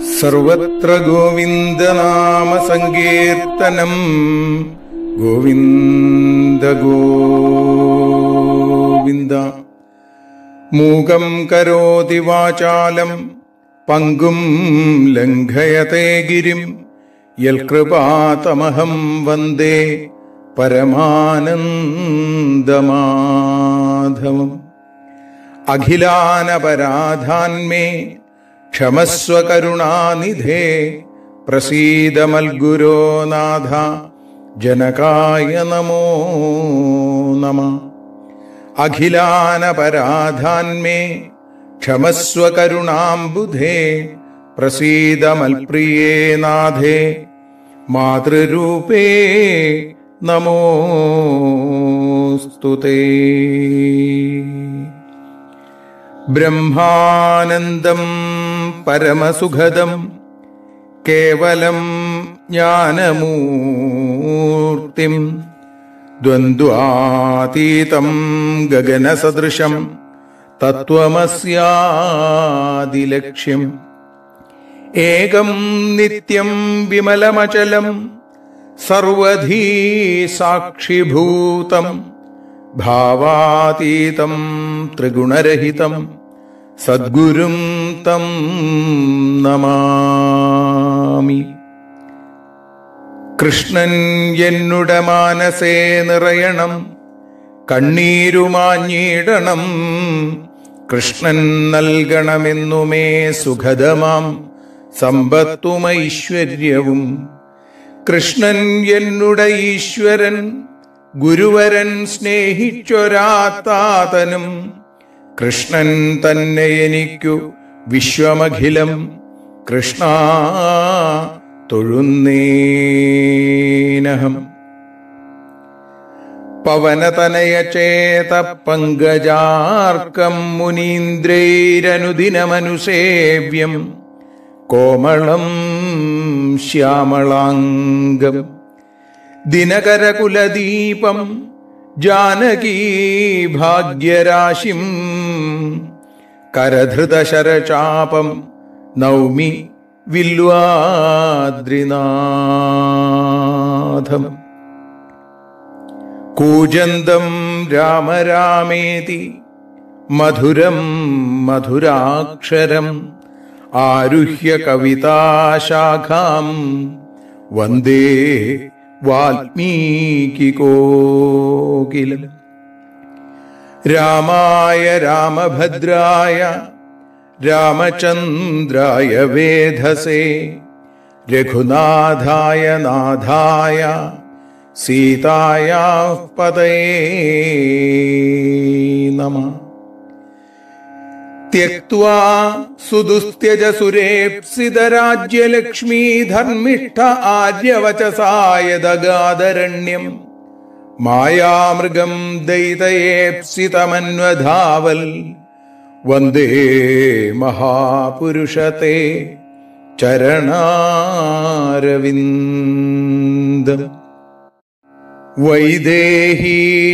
സർവത്ര ഗോവിന്ദനാമസങ്കീർത്തനം ഗോവിന്ദ ഗോവിന്ദ മൂകം കരോതി വാചാലം പങ്കും ലംഘയത്തെ ഗിരിം. യൽകൃപാതമഹം വന്ദേ പരമാനന്ദമാധവം. അഖിലാനപരാധാന്മേ ക്ഷമസ്വ കരുണാനിധേ പ്രസീദമൽഗുരോ നാഥ ജനകായ നമോ നമ. അഖിലാനപരാധാന്മേ ക്ഷമസ്വ കരുണാംബുധേ പ്രസീദമൽപ്രിയേ നാഥേ മാതൃരൂപേ നമോസ്തുതേ ബ്രഹ്മാനന്ദം പരമസുഖദം. കേവലം ജ്ഞാനമൂർത്തിം ദ്വന്ദ്വാതീതം ഗഗനസദൃശം തത്വമസ്യാദിലക്ഷ്യം. ഏകം നിത്യം വിമലമചലം സർവധീ സാക്ഷിഭൂതം ഭാവാതീതം ത്രിഗുണരഹിതം. സദ്ഗുരും തം നമാമി. കൃഷ്ണൻ എന്നുടെ മാനസേ നിറയണം കണ്ണീരുമാഞ്ഞിടണം. കൃഷ്ണൻ നൽകണമെന്നുമേ സുഖദമാം സമ്പത്തും ഐശ്വര്യവും. കൃഷ്ണൻ എന്നുടെ ഈശ്വരൻ ഗുരുവരൻ സ്നേഹിച്ചൊരാത്താതനും. കൃഷ്ണൻ തന്നെ എനിക്കു വിശ്വമഖിലം. കൃഷ്ണ തൊഴുന്നേനഹം. പവനതനയചേത പങ്കജാർക്കം മുനീന്ദ്രൈരനുദിനമനുസേവ്യം. കോമളം ശ്യാമളാംഗം. ദിനകരകുലദീപം जानकी भाग्यराशि करधृतशरचापं नौमि विल्वाद्रिनाथम्। कूजन्दं राम रामेति मधुरं मधुराक्षरम्। आरुह्य कविताशाखां वंदे വാൽമീകികോകിലം. രാമായ രാമഭദ്രായ രാമചന്ദ്രായ വേധസേ രഘുനാഥായ നാഥായ സീതായ പതയേ നമ. त्यक्त्वा सुदुस्त्यजसुरेप्सितराज्यलक्ष्मी धर्मिष्ठ आर्यवचसायदगादरण्यम् मायामृगम् दयितयेप्सितमन्वधावल् वन्दे महापुरुषते चरणारविन्दम् वैदेही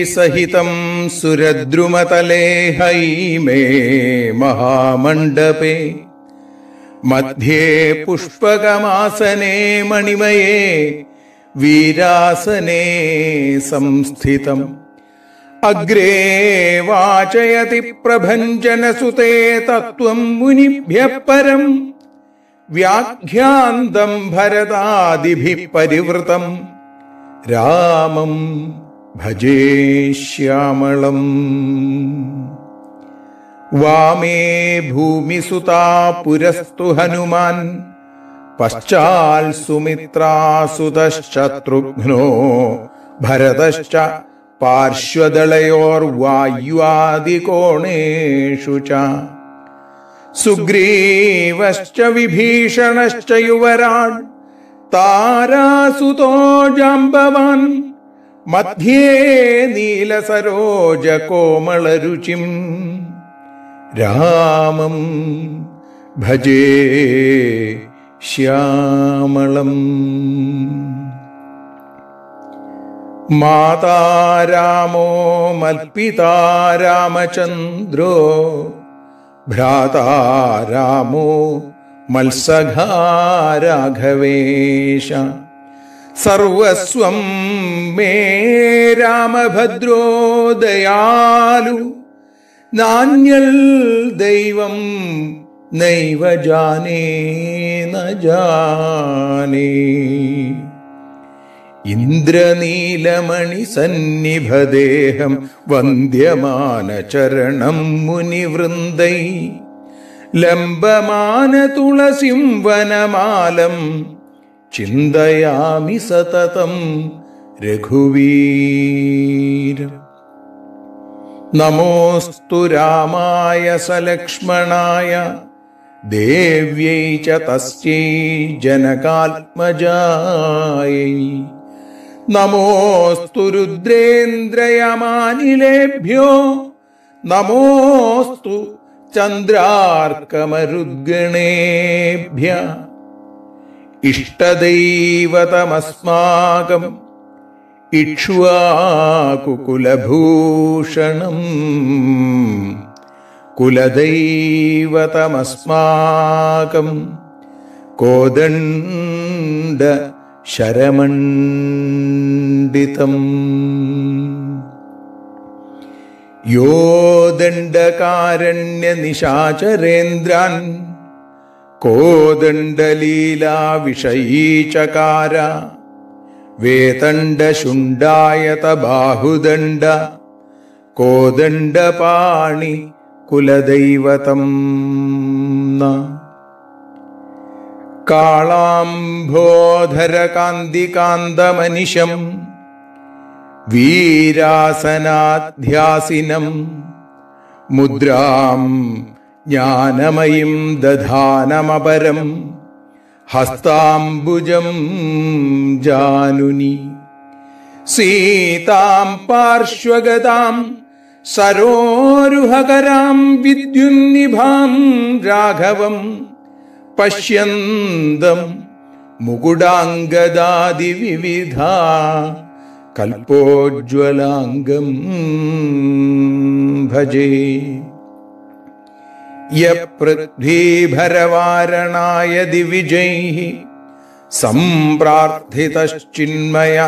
सहितं सुरद्रुमतले हैमे महामण्डपे। मध्ये पुष्पकमासने मणिमये वीरासने संस्थितम्। अग्रे वाचयति प्रभञ्जनसुते तत्त्वं मुनिभ्यः परम्। व्याख्यान्तं भरतादिभिः परिवृतम् രാമം ഭജേ ശ്യാമളം. വാമേ ഭൂമിസുതാ പുരസ്തു ഹനുമാൻ. പശ്ചാൽ സുമിത്രാസുതശത്രുഘ്നോ ഭരതശ്ച പാർശ്വദളയോർവായുവാദികോണേഷു ച. സുഗ്രീവശ്ച വിഭീഷണശ്ച യുവരാട് താരാസുതോ ജാമ്പവാൻ മധ്യേ നീലസരോജ കോമളരുചിം രാമം ഭജേ ശ്യാമളം. മാതാ രാമോ മൽപിതാ രാമചന്ദ്രോ. ഭ്രാതാ രാമോ മത്സഘാരാഘവേശ സർവസ്വം മേ രാമഭദ്രോ ദയാലു നാണ്യൽ ദൈവം നൈവ ജാനേ ന ജാനേ. ഇന്ദ്രനീലമണി സന്നിഭദേഹം വന്ദ്യമാനചരണം മുനിവൃന്ദൈ. ലംബമാന തുളസിം വനമാലം ചിന്തയാമി സതതം രഘുവീര നമോസ്തു രാമായ സലക്ഷ്മണായ ദേവ്യൈ ച തസ്യൈ ജനകാത്മജായൈ. നമോസ്തു രുദ്രേന്ദ്രയമാനിലേഭ്യോ നമോസ്തു ചന്ദ്രാർക്കമരുദ്ഗണേഭ്യ. ഇഷ്ടദൈവതമസ്മാകം ഇക്ഷ്വാകുകുലഭൂഷണം. കുലദൈവതമസ്മാകം കോദണ്ഡ ശരമണ്ഡിതം യോ ദണ്ഡകാരണ്യനിശാചരേന്ദ്രാൻ കോദണ്ഡലീലാ വിഷയീചകാര വേതണ്ഡശുണ്ഡായത ബാഹുദണ്ഡ കോദണ്ഡപാണി കുലദൈവതം കാളാംഭോധരകാന്തികാന്തമനിശം വീരാസനാധ്യാസിനം മുദ്രാം ജ്ഞാനമയിം ദധാനമപരം ഹസ്താംബുജം ജാനുനി സീതാം പാർശ്വഗതാം സരോരുഹകരാം വിദ്യുന്നിഭാം രാഘവം പശ്യന്തം कल्पोज्ज्वलाङ्गम् भजे। यः संजात दिविजैः सम्प्रार्थितश्चिन्मय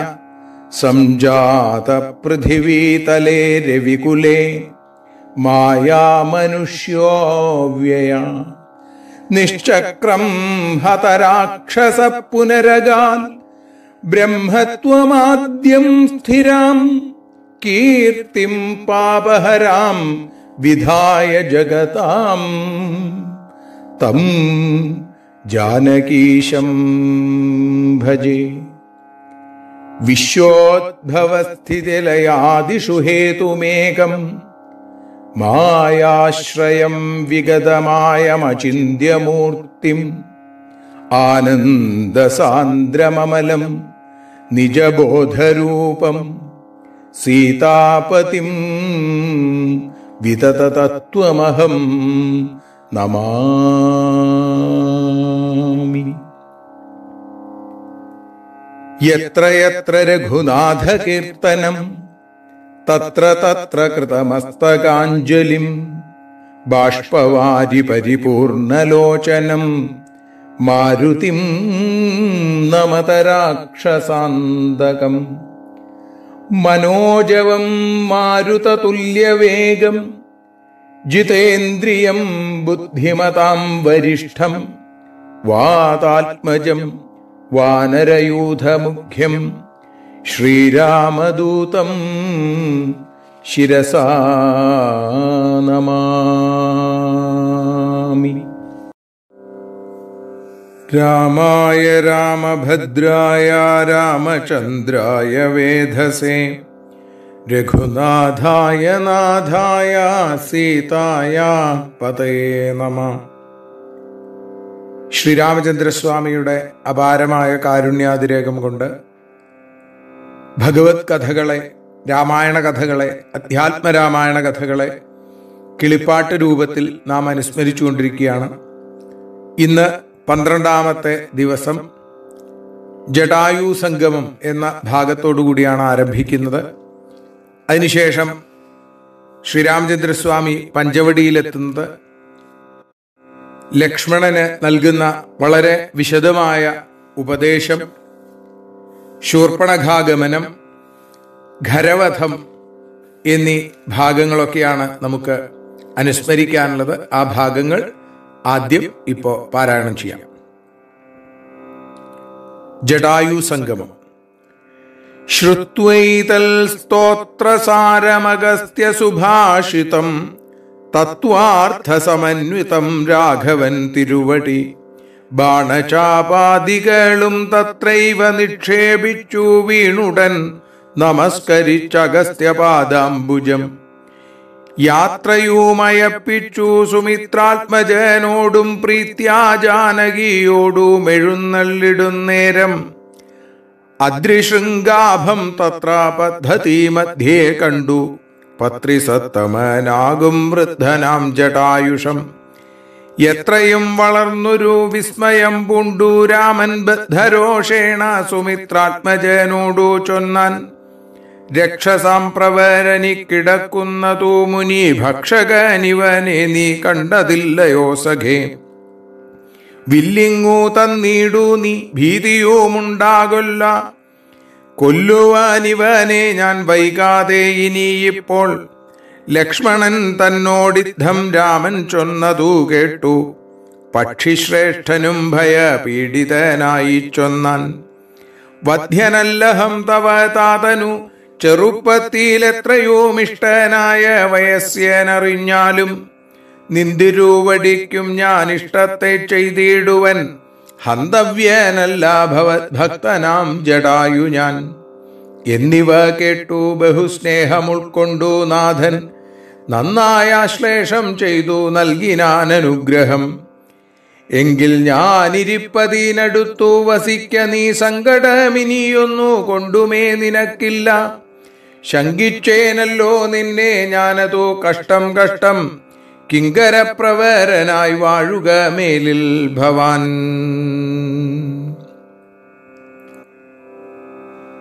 सञ्जातपृथिवीतले रविकुले मायामनुष्योऽव्यया। निश्चक्रम् हतराक्षसः पुनरगान् ब्रह्मत्वमाद्यम् स्थिराम् कीर्तिम् पापहराम् विधाय जगताम्। तम् जानकीशम् भजे। विश्वोद्भवस्थितिलयादिषु हेतुमेकम् मायाश्रयम् विगतमायमचिन्त्यमूर्तिम्। ആനന്ദസാന്ദ്രമമലം നിജബോധരൂപം സീതാപതിം വിതതതത്വമഹം നമാമി. യത്രയത്ര യത്ര രഘുനാഥകീർത്തനം തത്ര തത്ര കൃതമസ്തകാഞ്ജലിം ബാഷ്പവാരി പരിപൂർണലോചനം മാരുതിം നമതരാക്ഷസാന്തകം. മനോജവം മാരുതതുല്യവേഗം. ജിതേന്ദ്രിയം ബുദ്ധിമതാം വരിഷ്ഠം. വാതാത്മജം വാനരയൂഥമുഖ്യം. ശ്രീരാമദൂതം ശിരസാ നമാമി. രാമായ രാമഭദ്രായ രാമചന്ദ്രായ വേധസേ. രഘുനാഥായ നാഥായ സീതായ പതയേ നമ. ശ്രീരാമചന്ദ്രസ്വാമിയുടെ അപാരമായ കാരുണ്യാതിരേകം കൊണ്ട് ഭഗവത് കഥകളെ രാമായണ കഥകളെ അധ്യാത്മരാമായണ കഥകളെ കിളിപ്പാട്ട് രൂപത്തിൽ നാം അനുസ്മരിച്ചുകൊണ്ടിരിക്കുകയാണ്. ഇന്ന് പന്ത്രണ്ടാമത്തെ ദിവസം ജടായു സംഗമം എന്ന ഭാഗത്തോടു കൂടിയാണ് ആരംഭിക്കുന്നത്. അതിനുശേഷം ശ്രീരാമചന്ദ്രസ്വാമി പഞ്ചവടിയിലെത്തുന്നത്. ലക്ഷ്മണന് നൽകുന്ന വളരെ വിശദമായ ഉപദേശം ശൂർപ്പണഘാഗമനം ഖരവധം എന്നീ ഭാഗങ്ങളൊക്കെയാണ് നമുക്ക് അനുസ്മരിക്കാനുള്ളത്. ആ ഭാഗങ്ങൾ ആദ്യം ഇപ്പോ പാരായണം ചെയ്യാം. ജടായു സംഗമം ശ്രുത്വൈതൽ സ്തോത്രസാരമഗസ്ത്യ സുഭാഷിതം തത്വാർത്ഥസമന്വിതം രാഘവൻ തിരുവടി. ബാണചാപാദികളും തത്രൈവ നിക്ഷേപിച്ചു വീണുടൻ നമസ്കരിച്ചഗസ്ത്യപാദാംബുജം. യാത്രയുമയപ്പിച്ചു സുമിത്രാത്മജനോടും പ്രീത്യാ ജാനകിയോടും എഴുന്നള്ളിടുന്നേരം അദ്രിശൃംഗാഭം തത്ര പദ്ധതി മധ്യേ കണ്ടു. പത്രിസത്തമനാകും വൃദ്ധനാം ജടായുഷം. എത്രയും വളർന്നൊരു വിസ്മയം പൂണ്ടു രാമൻ ബദ്ധരോഷേണ സുമിത്രാത്മജനോടു ചൊന്നാൻ. രക്ഷസാം പ്രവരനി കിടക്കുന്നതു മുനി ഭക്ഷകനിവനെ നീ കണ്ടതില്ലയോ സഖേ. വില്ലിങ്ങു തന്നീടു നീ ഭീതിയുമുണ്ടാകൊല്ല. കൊല്ലുവാനിവനെ ഞാൻ വൈകാതെ ഇനിയിപ്പോൾ ലക്ഷ്മണൻ തന്നോടിദ്ധം രാമൻ ചൊന്നതു കേട്ടു. പക്ഷിശ്രേഷ്ഠനും ഭയപീഡിതനായി ചൊന്നാൻ. വധ്യനല്ലഹം തവ താതനു ചെറുപ്പത്തിലെത്രയോ ഇഷ്ടനായ വയസ്യനറിഞ്ഞാലും നിന്തിരൂവടിക്കും ഞാൻ ഇഷ്ടത്തെ ചെയ്തിടുവൻ. ഹന്തവ്യനല്ല ഭക്തനാം ജടായു ഞാൻ. എന്നിവ കേട്ടു ബഹുസ്നേഹം ഉൾക്കൊണ്ടു നാഥൻ. നന്നായ ആശ്ലേഷം ചെയ്തു നൽകിനാൻ അനുഗ്രഹം എങ്കിൽ ഞാനിരിപ്പതിനടുത്തു വസിക്ക നീ സങ്കടമിനിയൊന്നു കൊണ്ടുമേ നിനക്കില്ല. ശങ്കിച്ചേനല്ലോ നിന്നെ ഞാനതോ കഷ്ടം കഷ്ടം. കിങ്കരപ്രവരനായി വാഴുക മേലിൽ ഭവാൻ.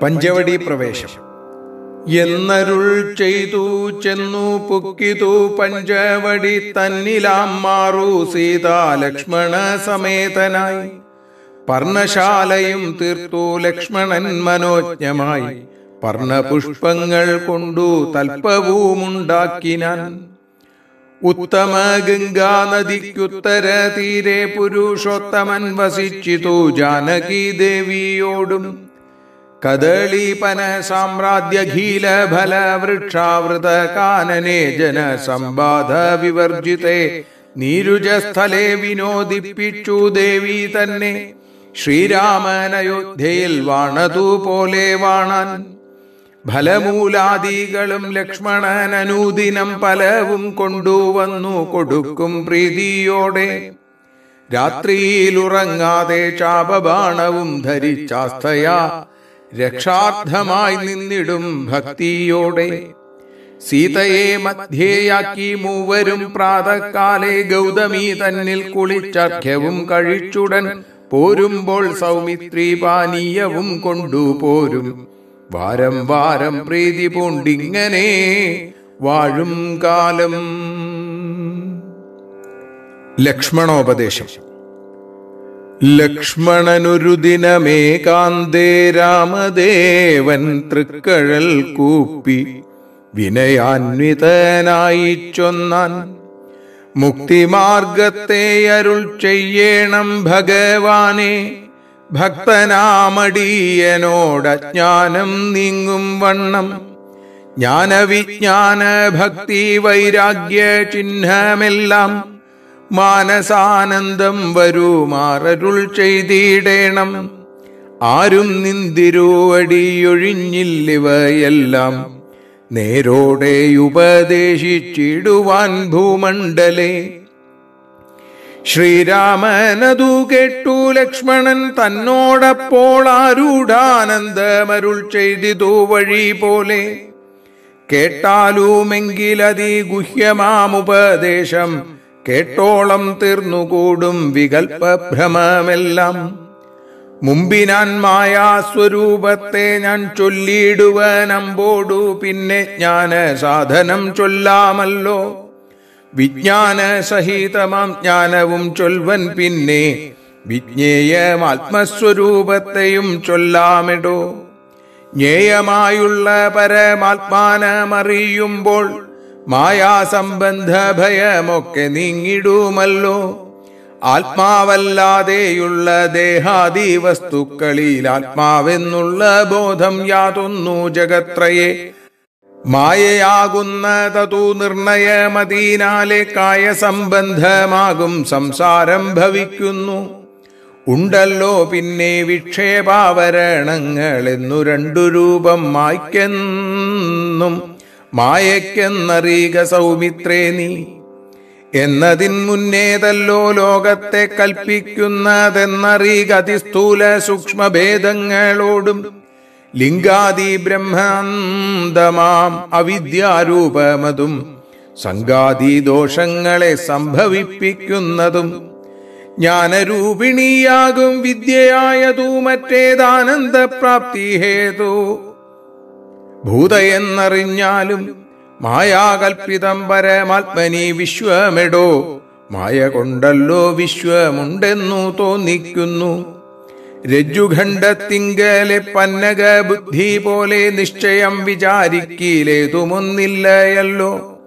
പഞ്ചവടി പ്രവേശം. എന്നരുൾ ചെയ്തു ചെന്നു പുക്കിതു പഞ്ചവടി തന്നിലാം മാറു സീതാ ലക്ഷ്മണ സമേതനായി. പർണശാലയും തീർത്തു ലക്ഷ്മണൻ മനോജ്ഞമായി. പർണപുഷ്പങ്ങൾ കൊണ്ടു തൽപ്പവുമുണ്ടാക്കിനാൻ ഉത്തമ ഗംഗാ നദിക്കുത്തര തീരെ പുരുഷോത്തമൻ വസിച്ചിതു ജാനകി ദേവിയോടും കദളീപന സാമ്രാജ്യഖീല ഫല വൃക്ഷാവൃത കാനനെ ജന വിവർജിതേ വിവർജിതെ നീരുജസ്ഥലെ വിനോദിപ്പിച്ചു ദേവി തന്നെ. ശ്രീരാമനയോധ്യയിൽ വാണതു പോലെ വാണാൻ. ഫലമൂലാദികളും ലക്ഷ്മണൻ അനുദിനം പലവും കൊണ്ടുവന്നു കൊടുക്കും പ്രീതിയോടെ. രാത്രിയിലുറങ്ങാതെ ചാപബാണവും ധരിച്ചാസ്തയാ രക്ഷാർത്ഥമായി നിന്നിടും ഭക്തിയോടെ. സീതയെ മധ്യേയാക്കി മൂവരും പ്രാതക്കാലെ ഗൗതമി തന്നിൽ കുളിച്ചർഘ്യവും കഴിച്ചുടൻ പോരുമ്പോൾ സൗമിത്രി പാനീയവും കൊണ്ടുപോരും. വാരം വാരം പ്രീതി പൂണ്ടിങ്ങനെ വാഴും കാലം. ലക്ഷ്മണോപദേശം. ലക്ഷ്മണനൊരു ദിനമേകാന്തേ രാമദേവൻ തൃക്കഴൽ കൂപ്പി വിനയാന്വിതനായി ചൊന്നാൻ. മുക്തിമാർഗത്തെ അരുൾ ചെയ്യേണം ഭഗവാനെ. ഭക്തനാമടിയനോടജ്ഞാനം നീങ്ങും വണ്ണം. ജ്ഞാനവിജ്ഞാന ഭക്തി വൈരാഗ്യ ചിഹ്നമെല്ലാം മാനസാനന്ദം വരുമാറരുൾ ചെയ്തിടേണം. ആരും നിന്തിരുവടിയൊഴിഞ്ഞില്ലിവയെല്ലാം നേരോടെ ഉപദേശിച്ചിടുവാൻ ഭൂമണ്ഡലേ. ശ്രീരാമനതു കേട്ടു ലക്ഷ്മണൻ തന്നോടപ്പോൾ ആരൂഢാനന്ദമരുൾ ചെയ്തിതു വഴി പോലെ. കേട്ടാലുമെങ്കിലതി ഗുഹ്യമാമുപദേശം കേട്ടോളം തീർന്നുകൂടും വികൽപ്പഭ്രമമെല്ലാം. മുമ്പിനാൻ മായാസ്വരൂപത്തെ ഞാൻ ചൊല്ലിയിടുവനമ്പോടു പിന്നെ ജ്ഞാന സാധനം ചൊല്ലാമല്ലോ. വിജ്ഞാന സഹിതമാം ജ്ഞാനവും ചൊൽവൻ പിന്നെ വിജ്ഞേയമാത്മസ്വരൂപത്തെയും ചൊല്ലാമിടോ. ജ്ഞേയമായുള്ള പരമാത്മാനമറിയുമ്പോൾ മായാസംബന്ധ ഭയമൊക്കെ നീങ്ങിടുമല്ലോ. ആത്മാവല്ലാതെയുള്ള ദേഹാദി വസ്തുക്കളിൽ ആത്മാവെന്നുള്ള ബോധം യാതൊന്നു ജഗത്രയെ നിർണയമതീനാലെ കായ സംബന്ധമാകും സംസാരം ഭവിക്കുന്നു. ഉണ്ടല്ലോ പിന്നെ വിക്ഷേപാവരണങ്ങൾ എന്നു രണ്ടു രൂപം മായ്ക്കെന്നും മായയ്ക്കെന്നറിയുക സൗമിത്രേ നീ. എന്നതിൻ മുന്നേതല്ലോ ലോകത്തെ കൽപ്പിക്കുന്നതെന്നറിയുക അതിസ്ഥൂല സൂക്ഷ്മഭേദങ്ങളോടും ലിംഗാദി ബ്രഹ്മാന്തമാം അവിദ്യാരൂപമതും സംഗാദി ദോഷങ്ങളെ സംഭവിപ്പിക്കുന്നതും ജ്ഞാനരൂപിണിയാകും വിദ്യയായതു മറ്റേതാനന്ദപ്രാപ്തി ഹേതു ഭൂതയെന്നറിഞ്ഞാലും മായാകൽപ്പിതം പരമാത്മനി വിശ്വമെടോ. മായ കൊണ്ടല്ലോ വിശ്വമുണ്ടെന്നു തോന്നിക്കുന്നു. രജ്ജുഖണ്ഡത്തിങ്കലെ പന്നക ബുദ്ധി പോലെ നിശ്ചയം വിചാരിക്കീലേതുമൊന്നില്ലയല്ലോ.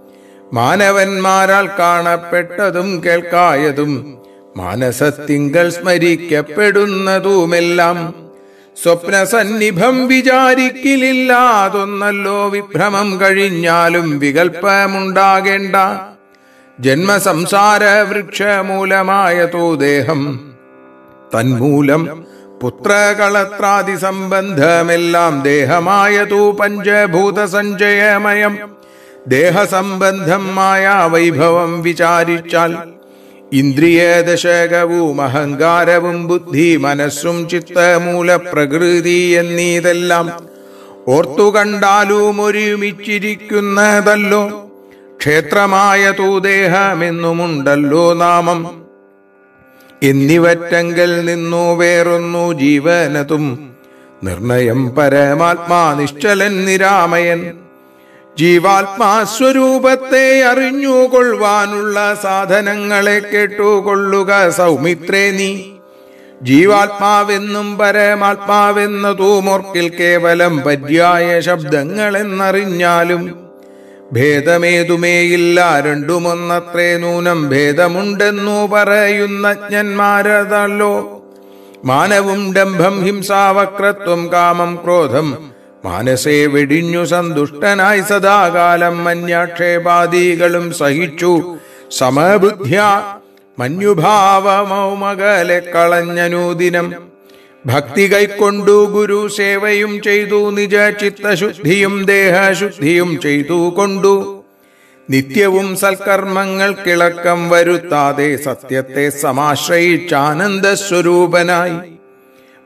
മാനവന്മാരാൽ കാണപ്പെട്ടതും കേൾക്കായതും മാനസത്തിങ്കൽ സ്മരിക്കപ്പെടുന്നതുമെല്ലാം സ്വപ്നസന്നിഭം വിചാരിക്കലില്ലാതൊന്നല്ലോ വിഭ്രമം കഴിഞ്ഞാലും വികൽപ്പമുണ്ടാകേണ്ട. ജന്മസംസാര വൃക്ഷമൂലമായതോ ദേഹം തന്മൂലം പുത്രകളത്രാദി സംബന്ധമെല്ലാം ദേഹമായതു പഞ്ചഭൂത സഞ്ചയമയം ദേഹസംബന്ധമായ വൈഭവം വിചാരിച്ചാൽ ഇന്ദ്രിയദശകവും അഹങ്കാരവും ബുദ്ധി മനസ്സും ചിത്തമൂല പ്രകൃതി എന്നീതെല്ലാം ഓർത്തു കണ്ടാലും ഒരുമിച്ചിരിക്കുന്നതല്ലോ ക്ഷേത്രമായ തൂദേഹമെന്നുമുണ്ടല്ലോ നാമം. എന്നിവറ്റങ്കൽ നിന്നു വേറൊന്നു ജീവനതും നിർണയം പരമാത്മാ നിശ്ചലൻ നിരാമയൻ. ജീവാത്മാസ്വരൂപത്തെ അറിഞ്ഞുകൊള്ളുവാനുള്ള സാധനങ്ങളെ കേട്ടുകൊള്ളുക സൗമിത്രേ നീ. ജീവാത്മാവെന്നും പരമാത്മാവെന്നതൂമോർക്കിൽ കേവലം പര്യായ ശബ്ദങ്ങളെന്നറിഞ്ഞാലും ഭേദമേതുമേയില്ല രണ്ടുമൊന്നത്രേ നൂനം ഭേദമുണ്ടെന്നു പറയുന്ന ജ്ഞന്മാരതല്ലോ മാനവും ഡംഭം ഹിംസാവക്രത്വം കാമം ക്രോധം മാനസേ വെടിഞ്ഞു സന്തുഷ്ടനായി സദാകാലം മന്യാക്ഷേപാദികളും സഹിച്ചു. സമബുദ്ധ്യ മഞ്ഞുഭാവമൗമകലെ കളഞ്ഞനൂദിനം ഭക്തി കൈക്കൊണ്ടു ഗുരു സേവയും ചെയ്തു നിജ ചിത്തശുദ്ധിയും ദേഹശുദ്ധിയും ചെയ്തു കൊണ്ടു. നിത്യവും സൽക്കർമ്മങ്ങൾ കിളക്കം വരുത്താതെ സത്യത്തെ സമാശ്രയിച്ചാനന്ദ സ്വരൂപനായി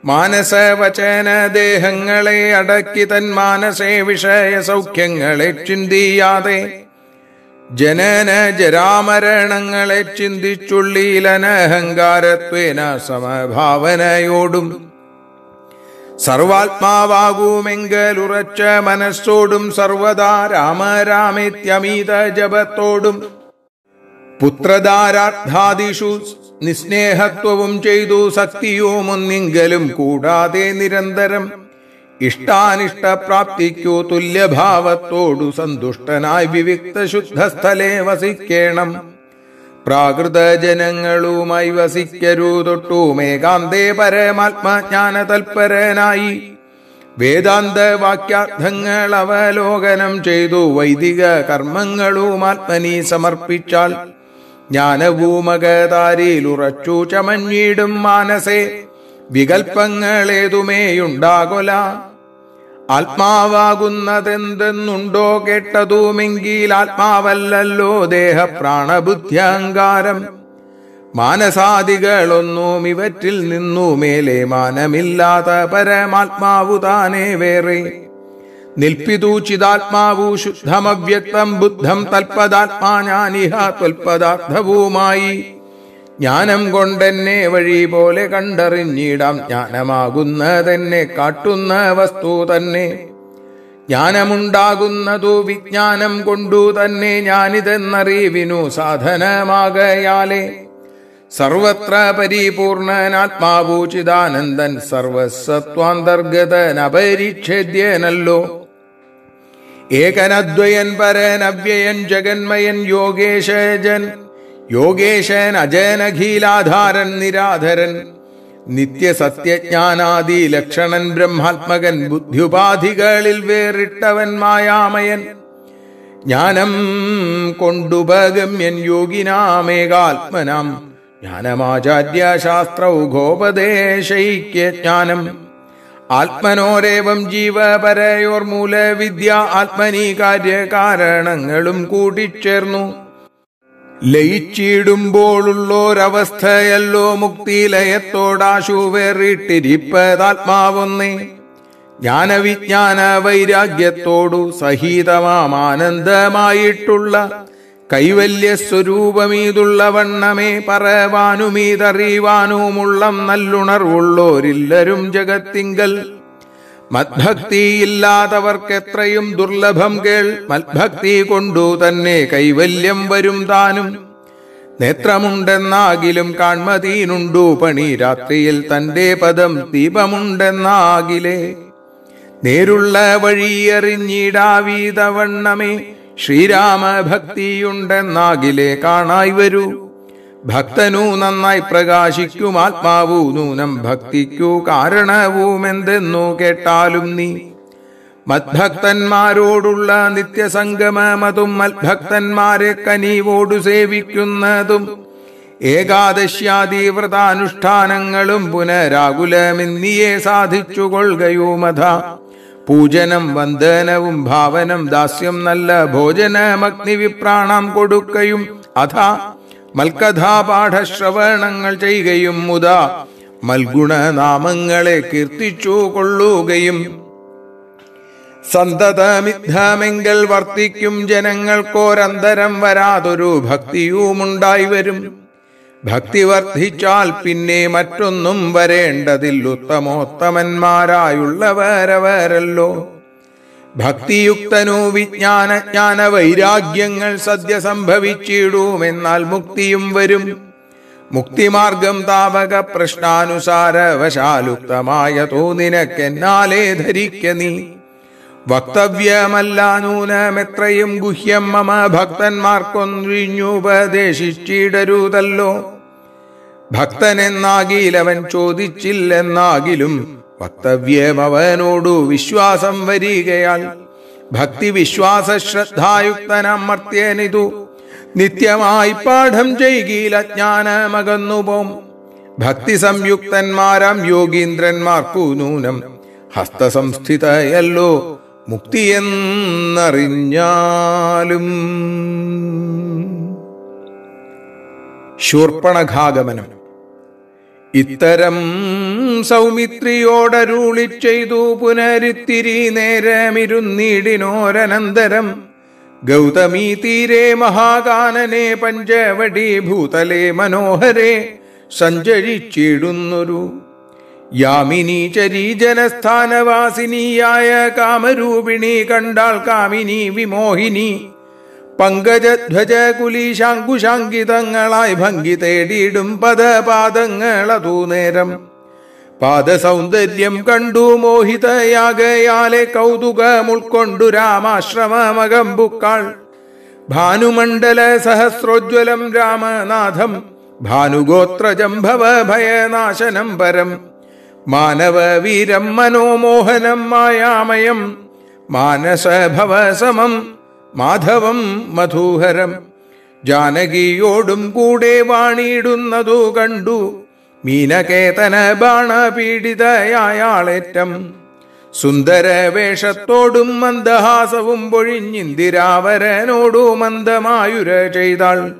മാനസവചന ദേഹങ്ങളെ അടക്കി തൻ മാനസേ വിഷയ സൗഖ്യങ്ങളെ ചിന്തിയാതെ ജനന ജരാമരണങ്ങളെ ചിന്തിച്ചുള്ളിലനഹങ്കാരത്വേന സമഭാവനയോടും സർവാത്മാവാകുമെങ്കലുറച്ച മനസ്സോടും സർവദാ രാമരാമിത്യമീത ജപത്തോടും പുത്രധാരാർത്ഥാദിഷു നിസ്നേഹത്വവും ചെയ്തു ശക്തിയുമൊന്നിങ്കലും കൂടാതെ നിരന്തരം ഇഷ്ടാനിഷ്ട പ്രാപ്തിക്കു തുല്യഭാവത്തോടു സന്തുഷ്ടനായി വിവിക്ത ശുദ്ധസ്ഥലെ വസിക്കേണം. പ്രാകൃത ജനങ്ങളുമായി വസിക്കരുതൊട്ടു മേകാന്തേ പരമാത്മജ്ഞാന തൽപരനായി വേദാന്ത വാക്യാർത്ഥങ്ങൾ അവലോകനം ചെയ്തു വൈദിക കർമ്മങ്ങളും ആത്മനി സമർപ്പിച്ചാൽ ജ്ഞാനഭൂമകതാരിയിൽ ഉറച്ചു ചമഞ്ഞിടും മാനസേ. വികൽപ്പങ്ങളേതുമേയുണ്ടാകൊല. ആത്മാവാകുന്നതെന്തെന്നുണ്ടോ കേട്ടതുമെങ്കിൽ ആത്മാവല്ലല്ലോ ദേഹപ്രാണബുദ്ധ്യഹങ്കാരം മാനസാദികളൊന്നും ഇവറ്റിൽ നിന്നു മേലെ മാനമില്ലാത്ത പരമാത്മാവു താനേ വേറെ. നിൽപ്പിതു ചിതാത്മാവു ശുദ്ധമവ്യക്തം ബുദ്ധം തൽപദാത്മാ ഞാനിഹ ത്വൽപദാർത്ഥവുമായി. ജ്ഞാനം കൊണ്ടെന്നെ വഴി പോലെ കണ്ടറിഞ്ഞിടാം. ജ്ഞാനമാകുന്നതെന്നെ കാട്ടുന്ന വസ്തു തന്നെ. ജ്ഞാനമുണ്ടാകുന്നതു വിജ്ഞാനം കൊണ്ടു തന്നെ ഞാനിതെന്നറിവിനു സാധനമാകയാലേ. സർവത്ര പരിപൂർണനാത്മാവൂചിതാനന്ദൻ സർവസത്വാന്തർഗതനപരിച്ഛേദ്യനല്ലോ. ഏകനദ്വയൻ പരനവ്യയൻ ജഗന്മയൻ യോഗേശജൻ യോഗേശൻ അജയനഖീലാധാരൻ നിരാധരൻ നിത്യസത്യജ്ഞാനാദി ലക്ഷണൻ ബ്രഹ്മാത്മകൻ ബുദ്ധ്യുപാധികളിൽ വേറിട്ടവൻ മായാമയൻ. ജ്ഞാനം കൊണ്ടുപഗമ്യൻ യോഗിനാമേകാത്മനാം. ജ്ഞാനമാചാര്യ ശാസ്ത്രൗഘോപദേശൈക്യജ്ഞാനം ആത്മനോരേവം ജീവപരയോർമൂല മൂലവിദ്യ ആത്മനി കാര്യകാരണങ്ങളും കൂടിച്ചേർന്നു ലയിച്ചിടുമ്പോഴുള്ളോരവസ്ഥയല്ലോ മുക്തി വേറിട്ടിരിപ്പതാത്മാവൊന്നേ ജ്ഞാനവിജ്ഞാന വൈരാഗ്യത്തോടു സഹിതമാനന്ദമായിട്ടുള്ള കൈവല്യ സ്വരൂപമീതുള്ള വണ്ണമേ പറവാനുമീതറിയുവാനുമുള്ള നല്ലുണർവുള്ളോരില്ലരും ജഗത്തിങ്കൽ. മത്ഭക്തിയില്ലാത്തവർക്കെത്രയും ദുർലഭം കേൾ. മത്ഭക്തി കൊണ്ടു തന്നെ കൈവല്യം വരും താനും. നേത്രമുണ്ടെന്നാകിലും കാൺമതീനുണ്ടു പണി. രാത്രിയിൽ തന്റെ പദം ദീപമുണ്ടെന്നാകിലേ. നേരുള്ള വഴിയറിഞ്ഞിടാവീതവണ്ണമേ. ശ്രീരാമഭക്തിയുണ്ടെന്നാകിലേ കാണായി വരൂ. ഭക്തനു നന്നായി പ്രകാശിക്കും ആത്മാവു നൂനം ഭക്തിക്കു കാരണവുമെന്തെന്നു കേട്ടാലും നീ. മദ്ഭക്തന്മാരോടുള്ള നിത്യസംഗമതും മത്ഭക്തന്മാരെ കനീവോടു സേവിക്കുന്നതും ഏകാദശ്യാതീവ്രതാനുഷ്ഠാനങ്ങളും പുനരാകുലമെന്നിയെ സാധിച്ചുകൊള്ളുകയുമഥ പൂജനം വന്ദനവും ഭാവനം ദാസ്യം നല്ല ഭോജനമഗ്നിവിപ്രാണം കൊടുക്കയും അഥ മൽക്കഥാപാഠശ്രവണങ്ങൾ ചെയ്യുകയും മുത മൽഗുണനാമങ്ങളെ കീർത്തിച്ചു കൊള്ളുകയും സന്തതമിദ്ധമെങ്കിൽ വർത്തിക്കും ജനങ്ങൾക്കോരന്തരം വരാതൊരു ഭക്തിയുമുണ്ടായി വരും. ഭക്തി വർദ്ധിച്ചാൽ പിന്നെ മറ്റൊന്നും വരേണ്ടതിൽ ഉത്തമോത്തമന്മാരായുള്ളവരവരല്ലോ. ഭക്തിയുക്തനു വിജ്ഞാന ജ്ഞാന വൈരാഗ്യങ്ങൾ സദ്യ സംഭവിച്ചിടുമെന്നാൽ മുക്തിയും വരും. മുക്തിമാർഗം താപക പ്രശ്നാനുസാരവശാലുക്തമായ തോന്നിനക്കെന്നാലേ ധരിക്ക നീ. വക്തവ്യമല്ല നൂനമെത്രയും ഗുഹ്യം മമ ഭക്തന്മാർക്കൊന്നിഞ്ഞുപദേശിച്ചിടരുതല്ലോ ഭക്തനെന്നാകിലവൻ ചോദിച്ചില്ലെന്നാകിലും വക്തവ്യം അവനോടു വിശ്വാസം വരികയാൽ ഭക്തി വിശ്വാസ ശ്രദ്ധായുക്തനമർത്യനിതു നിത്യമായി പാഠം ചെയ്കീല ജ്ഞാനമകന്നുപോം. ഭക്തി സംയുക്തന്മാരാം യോഗീന്ദ്രന്മാർക്കു നൂനം ഹസ്തസംസ്ഥിതയല്ലോ മുക്തിയെന്നറിഞ്ഞാലും. ശൂർപ്പണഘാഗമനം. ഇത്തരം സൗമിത്രിയോടരുളി ചെയ്തു പുനരിത്തിരി നേരമിരുന്നീടിനോരനന്തരം. ഗൗതമീ തീരെ മഹാകാനനെ പഞ്ചവടി ഭൂതലെ മനോഹരെ സഞ്ചരിച്ചിടുന്നൊരു യാമിനി ചരീജനസ്ഥാനവാസിനിയായ കാമരൂപിണി കണ്ടാൽ കാമിനി വിമോഹിനി. പങ്കജധ്വജ കുലീശാങ്കുശാങ്കിതങ്ങളായി ഭംഗി തേടിയിടും പദപാദങ്ങളതു നേരം. പാദസൗന്ദര്യം കണ്ടു മോഹിതയാകയാലെ കൗതുകം ഉൾക്കൊണ്ടു രാമാശ്രമമകമ്പുക്കാൾ. ഭാനുമണ്ഡല സഹസ്രോജ്വലം രാമനാഥം ഭാനുഗോത്രജം ഭവ ഭയനാശനം പരം. മാനവ വീരം മനോമോഹനം മായാമയം മാനസഭവസമം മാധവം മധൂഹരം. ജാനകിയോടും കൂടെ വാണിയിടുന്നതു കണ്ടു. മീനകേതന ബാണപീഡിതയായാളേറ്റം. സുന്ദര വേഷത്തോടും മന്ദഹാസവും പൊഴിഞ്ഞിന്ദിരാവരനോടു മന്ദമായുര ചെയ്താൾ.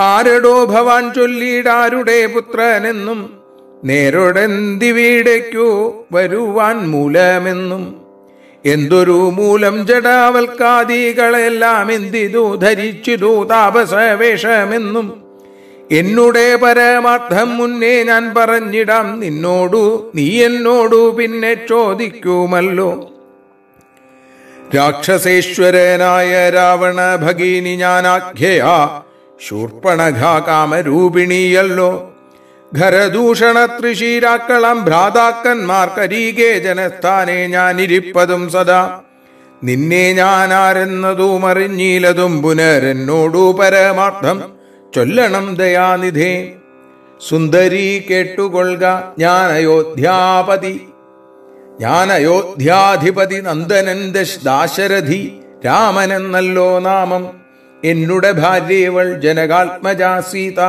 ആരടോ ഭവാൻ ചൊല്ലിയിടാരുടെ പുത്രനെന്നും നേരോടെന്തിവീടയ്ക്കു വരുവാൻ മൂലമെന്നും. എന്തൊരു മൂലം ജടാവൽക്കാദികളെല്ലാം എന്തിതു ധരിച്ചിതു താപസവേഷമെന്നും എന്നുടെ പരമാർത്ഥം മുന്നേ ഞാൻ പറഞ്ഞിടാം നിന്നോടു നീ എന്നോടു പിന്നെ ചോദിക്കുമല്ലോ. രാക്ഷസേശ്വരനായ രാവണ ഭഗീനി ഞാനാഖ്യയാ ശൂർപ്പണഘാ കാമരൂപിണിയല്ലോ ഖരദൂഷണ തൃശീരാക്കളം ഭ്രാതാക്കന്മാർക്കരീകേ ജനസ്ഥാനെ ഞാനിരിപ്പതും സദാ. നിന്നെ ഞാൻ ആരെന്നതും അറിഞ്ഞീലതും പുനരെന്നോടു പരമാർത്ഥം ചൊല്ലണം ദയാനിധേ. സുന്ദരി കേട്ടുകൊള്ളുക ഞാൻ അയോധ്യാപതി ഞാൻ അയോധ്യാധിപതി നന്ദനൻ ദശ് ദാശരഥി രാമനെന്നല്ലോ നാമം. എന്നുടെ ഭാര്യവൾ ജനകാത്മജാ സീത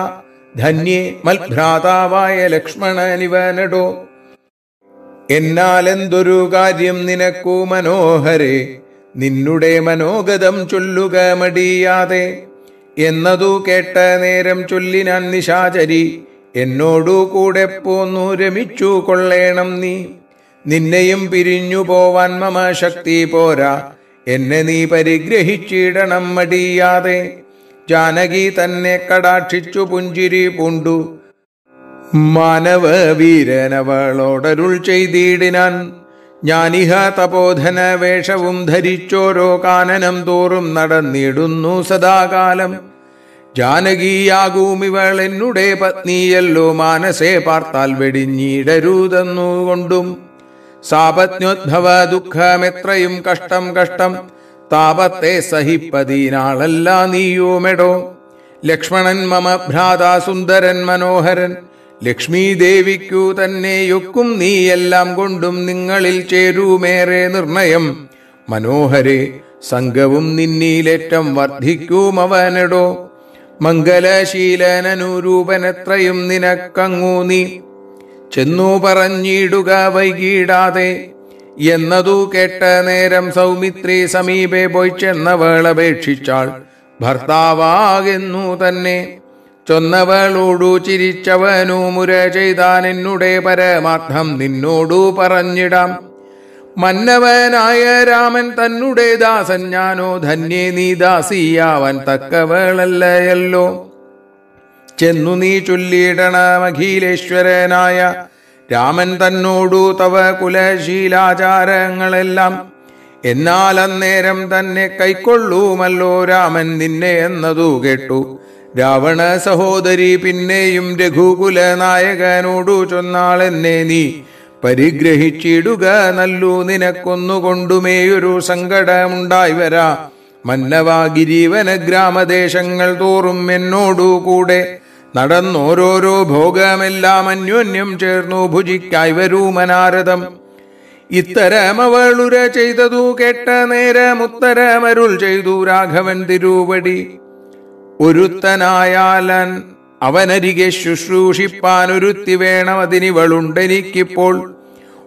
ധന്യേ മൽഭ്രാതാവായ ലക്ഷ്മണനിവനടോ. എന്നാൽ എന്തൊരു കാര്യം നിനക്കു മനോഹരെ നിന്നുടെ മനോഗതം ചൊല്ലുക മടിയാതെ. എന്നതു കേട്ട നേരം ചൊല്ലിനാൻ നിശാചരി എന്നോടു കൂടെ പോന്നു രമിച്ചു കൊള്ളേണം നീ. നിന്നെയും പിരിഞ്ഞു പോവാൻ മമ ശക്തി പോരാ എന്നെ നീ പരിഗ്രഹിച്ചിടണം മടിയാതെ. ജാനകി തന്നെ കടാക്ഷിച്ചു പുഞ്ചിരി പൂണ്ടു. മാനവ വീരനവളോടരുൾ ചെയ്തിടിനാൻ. ഞാനിഹ തപോധന വേഷവും ധരിച്ചോരോ കാനനം തോറും നടന്നിടുന്നു സദാകാലം. ജാനകിയാകൂമിവൾ എന്നുടെ പത്നിയല്ലോ മാനസേ പാർത്താൽ വെടിഞ്ഞിടരുതെന്നുകൊണ്ടും. സാപത്നോദ്ഭവ ദുഃഖമെത്രയും കഷ്ടം കഷ്ടം താപത്തെ സഹിപ്പതിനാളല്ല നീയോമെടോ. ലക്ഷ്മണൻ മമ ഭ്രാതാ സുന്ദരൻ മനോഹരൻ. ലക്ഷ്മി ദേവിക്കു തന്നെയൊക്കും നീയെല്ലാം കൊണ്ടും നിങ്ങളിൽ ചേരുമേറെ നിർണയം. മനോഹരെ സംഘവും നിന്നീലേറ്റം വർദ്ധിക്കും അവനടോ മംഗലശീലനനുരൂപനെത്രയും നിനക്കങ്ങൂ നീ ചെന്നു പറഞ്ഞിടുക വൈകിടാതെ എന്നതു കേട്ട നേരം സൗമിത്രി സമീപെ പോയി ചെന്നവളപേക്ഷിച്ചാൾ ഭർത്താവാകുന്നു തന്നെ. ചൊന്നവളോടു ചിരിച്ചവനു മുര ചെയ്താൻ എന്നുടെ പരമാർത്ഥം നിന്നോടു പറഞ്ഞിടാം. മന്നവനായ രാമൻ തന്നുടെ ദാസൻ ഞാനോ ധന്യേ നീ ദാസിയാവൻ തക്കവളല്ലയല്ലോ. ചെന്നു നീ ചൊല്ലിയിടണമഖിലേശ്വരനായ രാമൻ തന്നോടു തവ കുലശീലാചാരങ്ങളെല്ലാം. എന്നാൽ അന്നേരം തന്നെ കൈക്കൊള്ളൂമല്ലോ രാമൻ നിന്നെ എന്നതു കേട്ടു. രാവണ സഹോദരി പിന്നെയും രഘുകുല നായകനോടു ചൊന്നാൾ എന്നെ നീ പരിഗ്രഹിച്ചിടുക നല്ലു നിനക്കൊന്നുകൊണ്ടുമേയൊരു സങ്കടമുണ്ടായി വരാ. മന്നവാഗിരീവന ഗ്രാമദേശങ്ങൾ തോറും എന്നോടു കൂടെ നടന്നോരോരോ ഭോഗമെല്ലാം അന്യോന്യം ചേർന്നു ഭുജിക്കായി വരൂ ഇത്തരമവളുര ചെയ്തതു കേട്ട നേരമുത്തരമരുൾ ചെയ്തു രാഘവൻ തിരുവടി. ഒരുത്തനായാലൻ അവനരികെ ശുശ്രൂഷിപ്പാൻ ഒരുത്തി വേണം അതിനിവളുണ്ടെനിക്കിപ്പോൾ.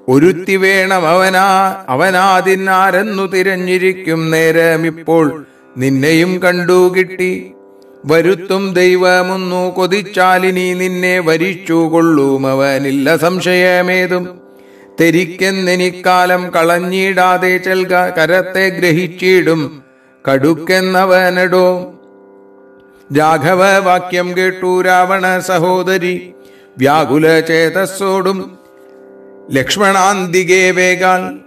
ഒരുത്തി വേണം അവനാ അവനാതിനാരെന്നു തിരഞ്ഞിരിക്കും നേരമിപ്പോൾ. നിന്നെയും കണ്ടു കിട്ടി. വരുത്തും ദൈവമൊന്നു കൊതിച്ചാലിനി നിന്നെ വരിച്ചു കൊള്ളും അവനില്ല സംശയമേതും. തെരിക്കെന്നെനിക്കാലം കളഞ്ഞിടാതെ ചെൽക കരത്തെ ഗ്രഹിച്ചിടും. കടുക്കെന്നവനടോ. രാഘവ വാക്യം കേട്ടു രാവണ സഹോദരി. വ്യാകുല ചേതസ്സോടും ലക്ഷ്മണാന്തികെ വേഗാൽ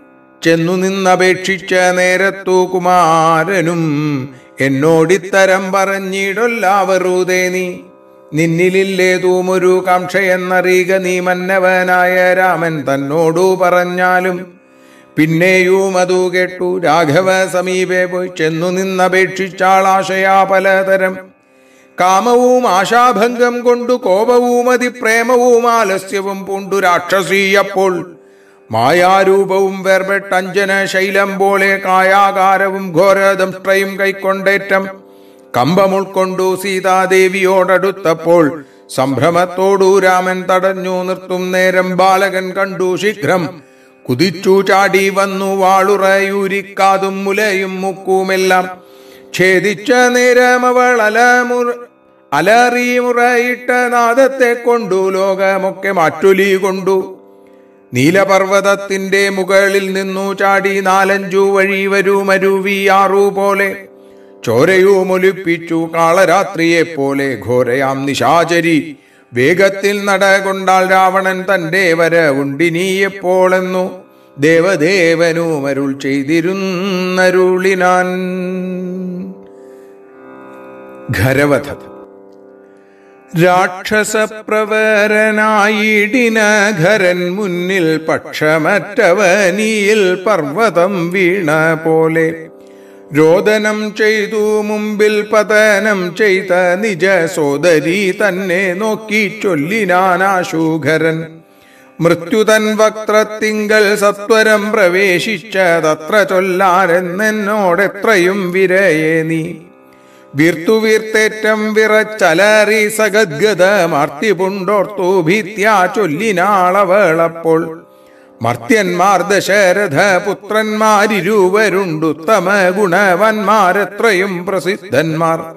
ചെന്നു നിന്നപേക്ഷിച്ച നേരത്തു കുമാരനും എന്നോടിത്തരം പറഞ്ഞിടൊല്ലാവറൂതേ നീ. നിന്നിലില്ലേതുമൊരു കാംക്ഷയെന്നറിയുക നീ മന്നവനായ രാമൻ തന്നോടു പറഞ്ഞാലും. പിന്നെയും അതു കേട്ടു രാഘവ സമീപെ പോയി ചെന്നു നിന്നപേക്ഷിച്ചാളാശയാ പലതരം. കാമവും ആശാഭംഗം കൊണ്ടു കോപവും അതിപ്രേമവും ആലസ്യവും പൂണ്ടു രാക്ഷസീയപ്പോൾ മായാരൂപവും വേർപെട്ട അഞ്ജന ശൈലം പോലെ കായാകാരവും ഘോരദംഷ്ട്രയും കൈക്കൊണ്ടേറ്റം. കമ്പമുൾക്കൊണ്ടു സീതാദേവിയോടടുത്തപ്പോൾ സംഭ്രമത്തോടു രാമൻ തടഞ്ഞു നിർത്തും നേരം ബാലകൻ കണ്ടു ശീഘ്രം. കുതിച്ചു ചാടി വന്നു വാളുറയൂരിക്കാതും മുലയും മുക്കുമെല്ലാം. ഛേദിച്ച നേരം അവൾ അലമുറ അലറിമുറയിട്ട നാദത്തെ കൊണ്ടു ലോകമൊക്കെ മാറ്റൊലി കൊണ്ടു. നീലപർവതത്തിന്റെ മുകളിൽ നിന്നു ചാടി നാലഞ്ചു വഴി വരൂ മരുവിയാറു പോലെ. ചോരയൂ ചോരയുമൊലിപ്പിച്ചു കാളരാത്രിയെ പോലെ ഘോരയാം നിശാചരി. വേഗത്തിൽ നടകൊണ്ടാൽ രാവണൻ തന്റെ വര ഉണ്ടിനീയപ്പോളെന്നു ദേവദേവനും അരുൾ ചെയ്തിരുന്നരുളിനാൻ. ഖരവധം രാക്ഷസപ്രവരനായിടിനഘരൻ മുന്നിൽ പക്ഷമറ്റവനിയിൽ പർവതം വീണ പോലെ. രോദനം ചെയ്തു മുമ്പിൽ പതനം ചെയ്ത നിജ സോദരി തന്നെ നോക്കി ചൊല്ലിനാനാശൂഖരൻ മൃത്യുതൻ വക്രത്തിങ്കൽ സത്വരം പ്രവേശിച്ചതത്ര ചൊല്ലാരെന്നെന്നോടെത്രയും വിരയേ നീ. വീർത്തുവീർത്തേറ്റം വിറച്ചലറി സഗദ്ഗത പുണ്ടോർത്തു ഭീത്യാ ചൊല്ലിനാളവളപ്പോൾ. മർത്യന്മാർ ദശരഥ പുത്രന്മാരിരുവരുണ്ടുത്തമ ഗുണവന്മാരെത്രയും പ്രസിദ്ധന്മാർ.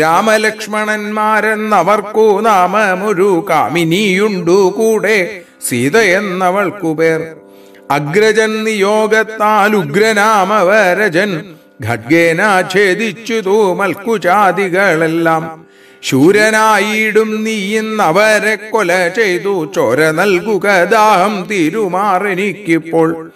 രാമലക്ഷ്മണന്മാരെന്നവർക്കു നാമമൊരു കാമിനിയുണ്ടു കൂടെ സീതയെന്നവൾക്കുപേർ. അഗ്രജൻ നിയോഗത്താൽ ഉഗ്രനാമവരജൻ ഖഡ്ഗേന ഛേദിച്ചു തൂ മൽക്കുചാതികളെല്ലാം ശൂരനായിടും നീയിന്നവരെ കൊല ചെയ്തു. ചോര നൽകുക ദാഹം തിരുമാറെനിക്കിപ്പോൾ.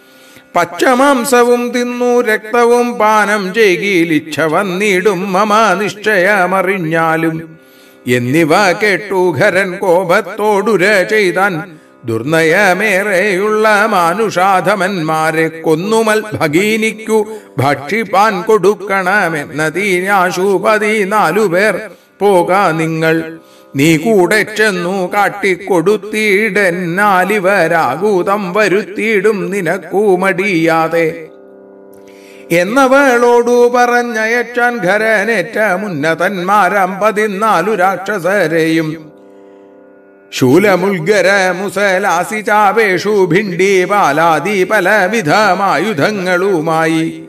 പച്ചമാംസവും തിന്നു രക്തവും പാനം ചെയ്കിലിച്ഛ വന്നിടും മമ നിശ്ചയമറിഞ്ഞാലും. എന്നിവ കേട്ടു ഖരൻ കോപത്തോടുര ചെയ്താൻ ദുർനയമേറെയുള്ള മാനുഷാധമന്മാരെ കൊന്നുമൽ ഭഗീനിക്കു ഭക്ഷിപ്പാൻ കൊടുക്കണമെന്നതീനാശുപതി നാലുപേർ പോകാ നിങ്ങൾ. നീ കൂടെ ചെന്നു കാട്ടിക്കൊടുത്തിടന്നാലിവരാകൂതം വരുത്തിയിടും നിനക്കൂ മടിയാതെ. എന്നവളോടു പറഞ്ഞയച്ചാൻ ഖരനേറ്റ മുന്നതന്മാരം പതിനാലു രാക്ഷസരെയും ശൂലമുൽഗര മുസലാസി ചാവേഷു ഭിണ്ടി പാലാദി പലവിധമായുധങ്ങളുമായി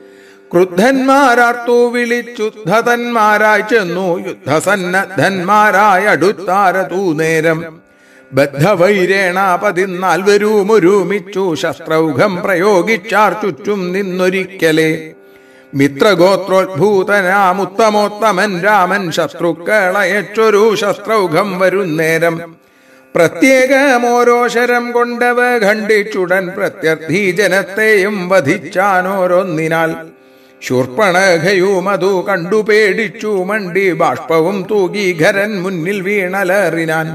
ക്രുദ്ധന്മാരാർത്തു വിളിച്ചുദ്ധതന്മാരായി ചെന്നു യുദ്ധസന്നദ്ധന്മാരായ അടുത്താരതൂ നേരം. ബദ്ധവൈരേണ പതിനാൽവരും ഒരുമിച്ചു ശസ്ത്രൗഘം പ്രയോഗിച്ചാർ ചുറ്റും നിന്നൊരിക്കലേ. മിത്രഗോത്രോദ്ഭൂതനാമുത്തമോത്തമൻ രാമൻ ശത്രുക്കളയച്ചൊരു ശസ്ത്രൗഘം വരുന്നേരം. പ്രത്യേകമോരോ ശരം കൊണ്ടവ ഖണ്ഡിച്ചുടൻ പ്രത്യർത്ഥി ജനത്തെയും വധിച്ചാനോരൊന്നിനാൽ. ശൂർപ്പണഘയും അതു കണ്ടു പേടിച്ചു മണ്ടി ബാഷ്പവും തൂകി ഖരൻ മുന്നിൽ വീണലറിനാൻ.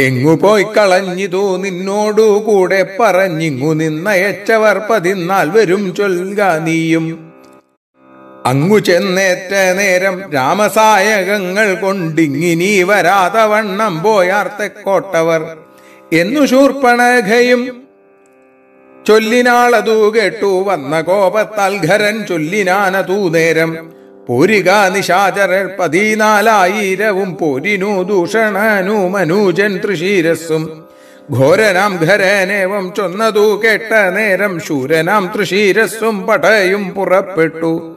എങ്ങു പോയി കളഞ്ഞിതു നിന്നോടു കൂടെ പറഞ്ഞിങ്ങു നിന്നയച്ചവർ പതിന്നാൽ വരും ചൊൽക നീയും. അങ്ങു ചെന്നേറ്റ നേരം രാമസായകങ്ങൾ കൊണ്ടിങ്ങിനി വരാതവണ്ണം പോയാർത്തക്കോട്ടവർ. എന്നു ശൂർപ്പണഘയും ചൊല്ലിനാളതു കേട്ടു വന്ന കോപത്താൽ ഖരൻ ചൊല്ലിനാനതൂ നേരം. പോരിക നിശാചരർ പതിനാലായിരവും പോരിനു ദൂഷണനു മനൂജൻ തൃശീരസ്സും. ഘോരനാം ഖരനേവം ചൊന്നതു കേട്ട നേരം ശൂരനാം തൃശീരസ്സും പടയും പുറപ്പെട്ടു.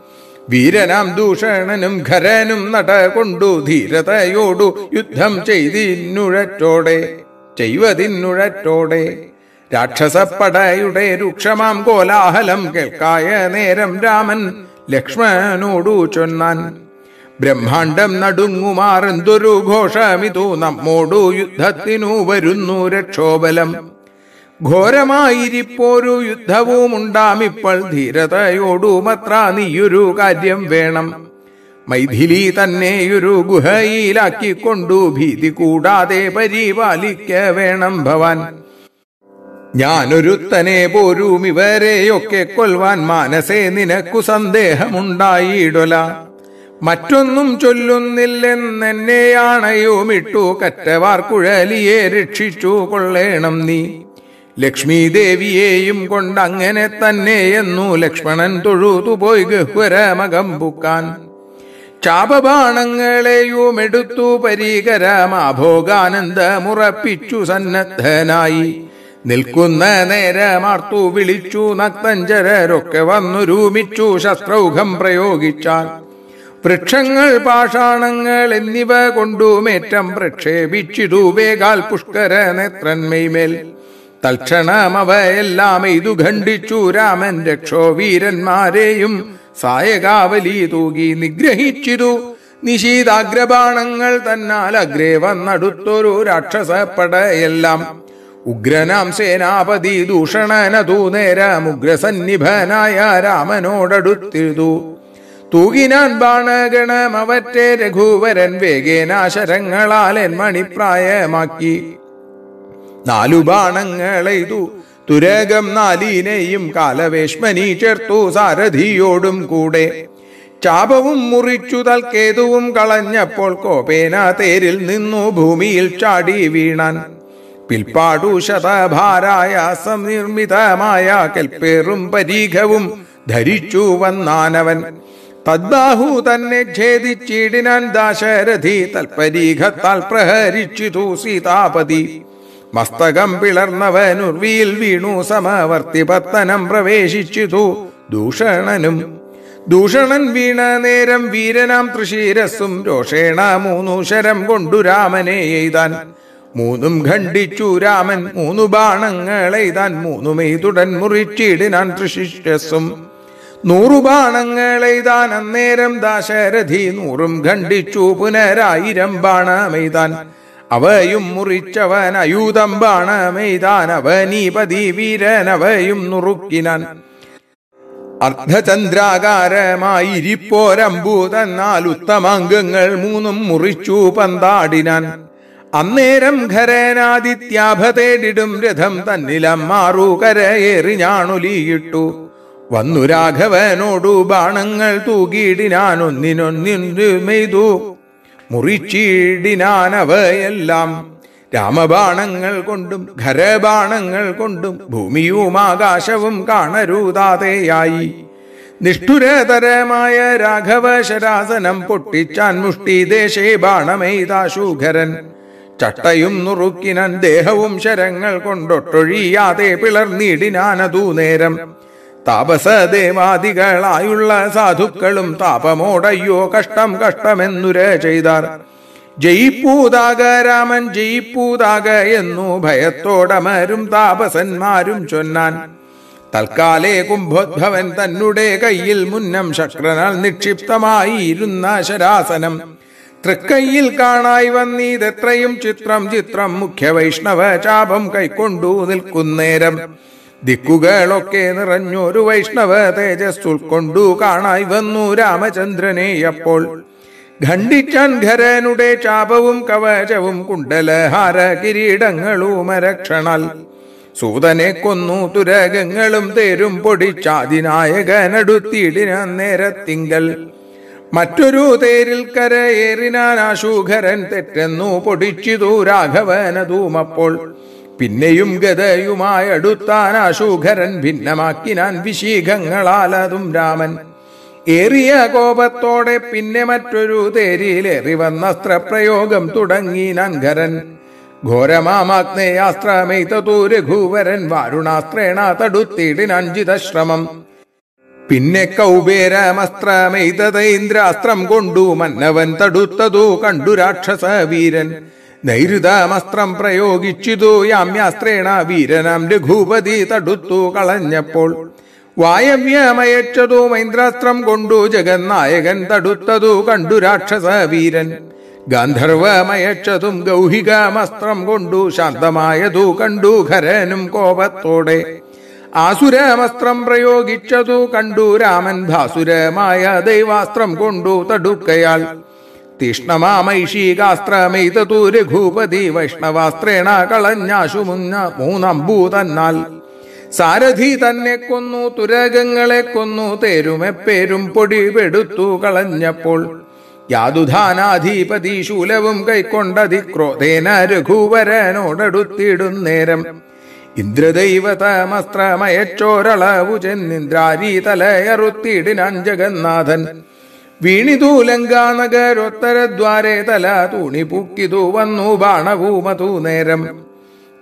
വീരനാം ദൂഷണനും ഖരനും നട കൊണ്ടു ധീരതയോടു യുദ്ധം ചെയ്തിന്നുഴറ്റോടെ ചെയ്വതിന്നുഴറ്റോടെ. രാക്ഷസപ്പടയുടെ രൂക്ഷമാം കോലാഹലം കേൾക്കായ നേരം രാമൻ ലക്ഷ്മണനോടു ചൊന്നാൻ ബ്രഹ്മാണ്ടം നടുങ്ങുമാറെന്തൊരു ഘോഷമിതു നമ്മോടു യുദ്ധത്തിനു വരുന്നു രക്ഷോബലം. ഘോരമായിരിപ്പോരു യുദ്ധവും ഉണ്ടാമിപ്പോൾ ധീരതയോടുമത്ര നീയൊരു കാര്യം വേണം. മൈഥിലി തന്നെയൊരു ഗുഹയിലാക്കിക്കൊണ്ടു ഭീതി കൂടാതെ പരിപാലിക്ക വേണം ഭവാൻ. ഞാനൊരുത്തനെ പോരും ഇവരെയൊക്കെ കൊൽവാൻ മാനസേ നിനക്കു സന്ദേഹമുണ്ടായിടൊല. മറ്റൊന്നും ചൊല്ലുന്നില്ലെന്നെന്നെയാണയുമിട്ടു കറ്റവാർ കുഴലിയെ രക്ഷിച്ചു കൊള്ളേണം നീ. ലക്ഷ്മി ദേവിയെയും കൊണ്ടങ്ങനെ തന്നെയെന്നു ലക്ഷ്മണൻ തൊഴുതുപോയി ഗഹ്വരമകം പുക്കാൻ. ചാപബാണങ്ങളെയും എടുത്തു പരീകരമാഭോഗാനന്ദമുറപ്പിച്ചു സന്നദ്ധനായി. നിൽക്കുന്ന നേരമാർത്തു വിളിച്ചു നക്തഞ്ചരരൊക്കെ വന്നുരൂമിച്ചു ശസ്ത്രൗഘം പ്രയോഗിച്ചാൽ വൃക്ഷങ്ങൾ പാഷാണങ്ങൾ എന്നിവ കൊണ്ടുമേറ്റം പ്രക്ഷേപിച്ചിതു വേഗാൽ പുഷ്കര നേത്രന്മേൽ തൽക്ഷണം അവയെല്ലാം ഇതു ഖണ്ഡിച്ചു രാമൻ രക്ഷോ വീരന്മാരെയും സായകാവലി തൂകി നിഗ്രഹിച്ചിരു. നിശീതാഗ്രബാണങ്ങൾ തന്നാൽ അഗ്രേ വന്നടുത്തൊരു രാക്ഷസപ്പടയെല്ലാം. ഉഗ്രനാം സേനാപതി ദൂഷണനതു നേരം ഉഗ്രസന്നിഭനായ രാമനോടടുത്തിരുതു തൂകിനാൻ ബാണഗണം രഘുവരൻ വേഗേനാശരങ്ങളാൽ മണിപ്രായമാക്കി. നാലു ബാണങ്ങളെയ്തു തുരകം നാലീനെയും കാലവേഷ്മനി ചേർത്തു സാരഥിയോടും കൂടെ. ചാപവും മുറിച്ചു തൽക്കേതുവും കളഞ്ഞപ്പോൾ കോപേന തേരിൽ നിന്നു ഭൂമിയിൽ ചാടി വീണാൻ. പിൽപ്പാടു ശതഭാരായ സംനിർമ്മിതമായ കൽപ്പേറും പരീഘവും ധരിച്ചു വന്നാനവൻ. തദ്ബാഹു തന്നെ ഛേദിച്ചിടിനാൻ ദാശരഥി തൽപരീഘത്താൽ പ്രഹരിച്ചിതു സീതാപതി. മസ്തകം പിളർന്നവനുർവിയിൽ വീണു സമാവർത്തി പത്തനം പ്രവേശിച്ചിതു ദൂഷണനും. ദൂഷണൻ വീണ നേരം വീരനാം തൃശീരസ്സും രോഷേണ മൂന്നു ശരം കൊണ്ടു രാമനെ എയ്താൻ. മൂന്നും ഖണ്ഡിച്ചു രാമൻ മൂന്നു ബാണങ്ങൾ എയ്താൻ മൂന്നുമെയ്തുടൻ മുറിച്ചിടിനാൻ തൃശിരസ്സും നൂറു ബാണങ്ങൾ എയ്താൻ അന്നേരം ദാശരഥി നൂറും ഖണ്ഡിച്ചു പുനരായിരം ബാണമെയ്താൻ. അവയും മുറിച്ചവൻ അയൂതം ബാണമെയ്താൻ വീരനവയും നുറുക്കിനാൻ. അർദ്ധചന്ദ്രാകാരമായിരിപ്പോരമ്പു തന്നാൽ ഉത്തമാംഗങ്ങൾ മൂന്നും മുറിച്ചു പന്താടിനാൻ. അന്നേരം ഖരനാദിത്യാഭ തേടിടും രഥം തന്നിലം മാറു കരയേറി ഞാണൊലിയിട്ടു. വന്നു രാഘവനോടു ബാണങ്ങൾ തൂകിയിടിനാൻ ഒന്നിനൊന്നിന്തു മുറിച്ചിടിനാനവയെല്ലാം രാമബാണങ്ങൾ കൊണ്ടും ഖരബാണങ്ങൾ കൊണ്ടും ഭൂമിയും ആകാശവും കാണരൂതാതെയായി. നിഷ്ഠുരതരമായ രാഘവ ശരാസനം പൊട്ടിച്ചാൻ മുഷ്ടി ദേശേ ബാണമെയ്താശൂഖരൻ ചട്ടയും നുറുക്കിനൻ ദേഹവും ശരങ്ങൾ കൊണ്ടൊട്ടൊഴിയാതെ പിളർന്നിടിനാനതു നേരം താപസദേവാദികളായുള്ള സാധുക്കളും താപമോടയ്യോ കഷ്ടം കഷ്ടമെന്നുര ചെയ്താർ. ജയിപ്പൂതാക രാമൻ ജയിപ്പൂതാക എന്നു ഭയത്തോടമരും താപസന്മാരും ചൊന്നാൻ. തൽക്കാലേ കുംഭോദ്ഭവൻ തന്നുടേ കയ്യിൽ മുന്നം ശക്രനാൽ നിക്ഷിപ്തമായിരുന്ന ശരാസനം. തൃക്കൈയിൽ കാണായി വന്നീതെത്രയും ചിത്രം ചിത്രം മുഖ്യ വൈഷ്ണവ ചാപം കൈക്കൊണ്ടു നിൽക്കുന്നേരം. ദിക്കുകളൊക്കെ നിറഞ്ഞൊരു വൈഷ്ണവ തേജസ് ഉൾക്കൊണ്ടു കാണായി വന്നു രാമചന്ദ്രനെ. അപ്പോൾ ഖണ്ഡിച്ചാൻ ഖരനുടെ ചാപവും കവചവും കുണ്ടലഹാര കിരീടങ്ങളും അരക്ഷണാൽ സൂതനെ കൊന്നു. തുരകങ്ങളും തേരും പൊടിച്ചാതിനായകനടുത്തിടിന നേരത്തിങ്കൽ മറ്റൊരു തേരിൽ കരയേറിനാൻ ആശൂഖരൻ തെറ്റെന്നു പൊടിച്ചിതു രാഘവനതൂമപ്പോൾ പിന്നെയും ഗതയുമായടുത്താൻ അടുത്താൻ ആശൂഖരൻ ഭിന്നമാക്കിനാൻ വിശീഖങ്ങളാലതും രാമൻ. ഏറിയ കോപത്തോടെ പിന്നെ മറ്റൊരു തേരിയിലേറി വന്ന അസ്ത്രപ്രയോഗം തുടങ്ങിനാൻ ഖരൻ ഘോരമാമാഗ്നേയാസ്ത്രമെയ്തൂ രഘുവരൻ വാരുണാസ്ത്രേണ തടുത്തിടിനഞ്ചിതശ്രമം പിന്നെ കൗബേരമസ്ത്രമെയ്തൈന്ദ്രാസ്ത്രം കൊണ്ടു മന്നവൻ തടുത്തതു കണ്ടു രാക്ഷസ വീരൻ നൈരുതമസ്ത്രം പ്രയോഗിച്ചിതു യാമ്യാസ്ത്രേണ വീരനാം രഘുപതി തടുത്തു കളഞ്ഞപ്പോൾ വായവ്യമയച്ചതു മൈന്ദ്രാസ്ത്രം കൊണ്ടു ജഗന്നായകൻ തടുത്തതു കണ്ടു രാക്ഷസ വീരൻ. ഗാന്ധർവമയച്ചതും ഗൗഹികാമസ്ത്രം കൊണ്ടു ശാന്തമായതു കണ്ടു ഖരനും കോപത്തോടെ. ആസുരമസ്ത്രം പ്രയോഗിച്ചതു കണ്ടു രാമൻ ഭാസുരമായ ദൈവാസ്ത്രം കൊണ്ടു തടുക്കയാൽ തീഷ്ണമാമൈഷീകാസ്ത്രമെയ്തതു രഘുപതി വൈഷ്ണവാസ്ത്രേണ കളഞ്ഞാശു മുന്ന മൂന്നമ്പൂ തന്നാൽ സാരഥി തന്നെ കൊന്നു തുരകങ്ങളെ കൊന്നു തേരുമെപ്പേരും പൊടിപെടുത്തു കളഞ്ഞപ്പോൾ. യാതുധാനാധിപതി ശൂലവും കൈക്കൊണ്ടതി ക്രോധേന രഘുവരനോടടുത്തിടുന്നേരം ഇന്ദ്രദൈവതമസ്ത്രമയച്ചോരളവു ചെന്നിന്ദ്രാരി തലയറുത്തിടിനാൻ ജഗന്നാഥൻ വീണിതു ലങ്കാനഗരോത്തരദ്വാരേ തല തൂണി പൂക്കിതു വന്നു ബാണഭൂമതു നേരം.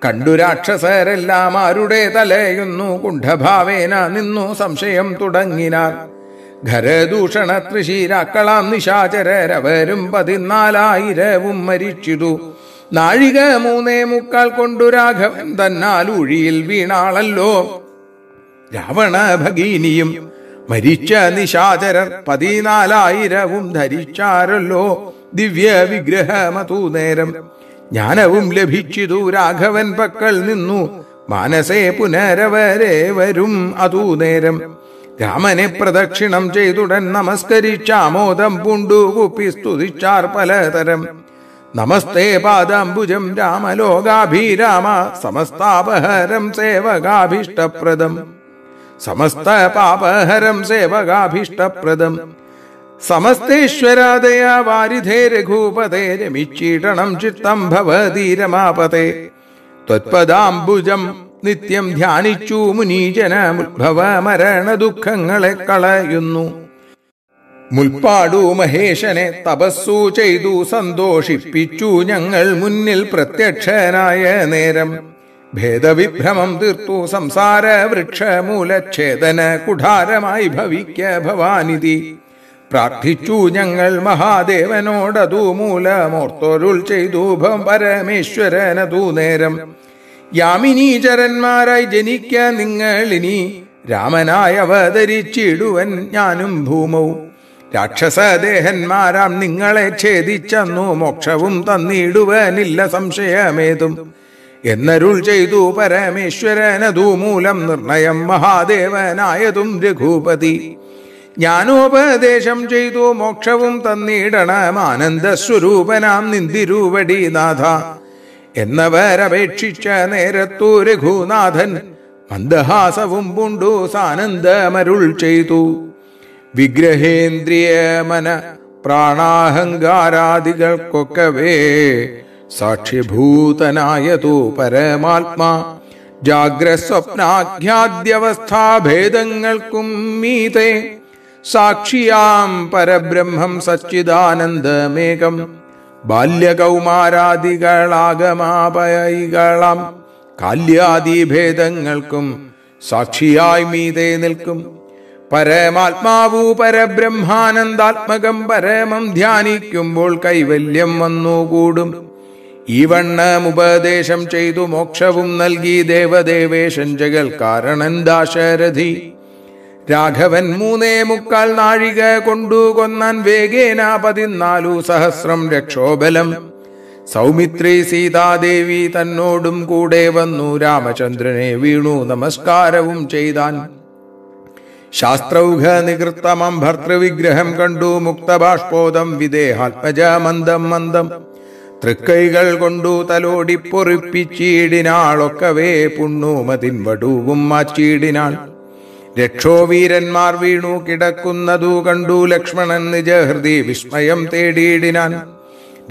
കണ്ടു രാക്ഷസരെല്ലാം ആരുടെ തലയുന്നു കുണ്ഠഭാവേന നിന്നു സംശയം തുടങ്ങിനാർ. ഖരദൂഷണ തൃശീരാക്കളാം നിശാചരവരും പതിനാലായിരവും മരിച്ചിതു. നാഴിക മൂന്നേ മുക്കാൽ കൊണ്ടു രാഘവൻ തന്നാൽ ഉഴിയിൽ വീണാളല്ലോ. രാവണ ഭഗീനിയും മരിച്ച നിശാചരർ പതിനാലായിരവും ധരിച്ചാരല്ലോ ദിവ്യ വിഗ്രഹമതു നേരം. ജ്ഞാനവും ലഭിച്ചിതു രാഘവൻ പക്കൽ നിന്നു. മാനസേ പുനരവരെ വരും അതു നേരം. രാമനെ പ്രദക്ഷിണം ചെയ്തുടൻ നമസ്കരിച്ചാമോദം പുണ്ടു കുപ്പി സ്തുതിച്ചാർ പലതരം. നമസ്തേ പാദാംബുജം രാമലോകാഭിരാമ സമസ്താപഹരം സേവകാഭീഷ്ടപ്രദം. സമസ്ത പാപഹരം സേവകാഭീഷ്ടപ്രദം. സമസ്തേശ്വരാദയ വാരിധേ രഘൂപതേ രമിച്ചീടണം ചിത്തം ഭവതീരമാപതേ ത്വത്പദാംബുജം നിത്യം ധ്യാനിച്ചു മുനീജന ഉദ്ഭവ മരണ ദുഃഖങ്ങളെ കളയുന്നു. മുൽപ്പാടു മഹേശനെ തപസ്സു ചെയ്തു സന്തോഷിപ്പിച്ചു ഞങ്ങൾ മുന്നിൽ പ്രത്യക്ഷനായ നേരം. ഭേദവിഭ്രമം തീർത്തു. സംസാര വൃക്ഷമൂലച്ഛേദന കുഠാരമായി ഭവിക്ക ഭവാനിധി. പ്രാർത്ഥിച്ചു ഞങ്ങൾ മഹാദേവനോടതു മൂലമോർത്തൊരുൾ ചെയ്തു. ഭം പരമേശ്വരനതു നേരം. യാമിനീചരന്മാരായി ജനിക്ക നിങ്ങളിനി. രാമനായി അവതരിച്ചിടുവൻ ഞാനും ഭൂമവും രാക്ഷസദേഹന്മാരാം നിങ്ങളെ ഛേദിച്ചന്നു. മോക്ഷവും തന്നിടുവനില്ല സംശയമേതും. എന്നരുൾ ചെയ്തു പരമേശ്വരനതു മൂലം നിർണയം മഹാദേവനായതും രഘുപതി. ജ്ഞാനോപദേശം ചെയ്തു മോക്ഷവും തന്നിടണം ആനന്ദസ്വരൂപനാം നിന്തിരുവടി നാഥ. എന്നവരപേക്ഷിച്ച നേരത്തു രഘുനാഥൻ മന്ദഹാസവും പുണ്ടു സാനന്ദമരുൾ ചെയ്തു. വിഗ്രഹേന്ദ്രിയ മന പ്രാണാഹങ്കാരാദികൾക്കൊക്കവേ സാക്ഷ്യഭൂതനായതു പരമാത്മാ. ജാഗ്രസ്വപ്നാഖ്യാദ്യവസ്ഥാഭേദങ്ങൾക്കും മീതെ. സാക്ഷിയാം പരബ്രഹ്മം സച്ചിദാനന്ദമേകം. ബാല്യകൗമാരാദികളാഗമാപയികളാം. കാല്യാദിഭേദങ്ങൾക്കും സാക്ഷിയായി മീതെ നിൽക്കും. പരമാത്മാവു പരബ്രഹ്മാനന്ദാത്മകം പരമം ധ്യാനിക്കുമ്പോൾ കൈവല്യം വന്നുകൂടും. ഈ വണ്ണം ഉപദേശം ചെയ്തു മോക്ഷവും നൽകി ദേവദേവേശൻ ജഗൽ കാരണൻ ദാശരഥി. രാഘവൻ മൂന്നേ മുക്കാൽ നാഴിക കൊണ്ടു കൊന്നാൻ വേഗേന പതിനാലു സഹസ്രം രക്ഷോബലം. സൗമിത്രി സീതാദേവി തന്നോടും കൂടെ വന്നു രാമചന്ദ്രനെ വീണു നമസ്കാരവും ചെയ്താൻ. ശാസ്ത്രൗഘ നികൃത്തമം ഭർത്തൃവിഗ്രഹം കണ്ടു മുക്തബാഷ്പോദം വിദേഹാത്മജ മന്ദം മന്ദം. തൃക്കൈകൾ കൊണ്ടു തലോടി പൊറിപ്പിച്ചീടിനാളൊക്കവേ പുണ്ണുമതിൻ വടുവും മാച്ചീടിനാൾ രക്ഷോവീരന്മാർ വീണു കിടക്കുന്നതു കണ്ടു ലക്ഷ്മണൻ നിജഹൃതി വിസ്മയം തേടിയിടിനാൻ.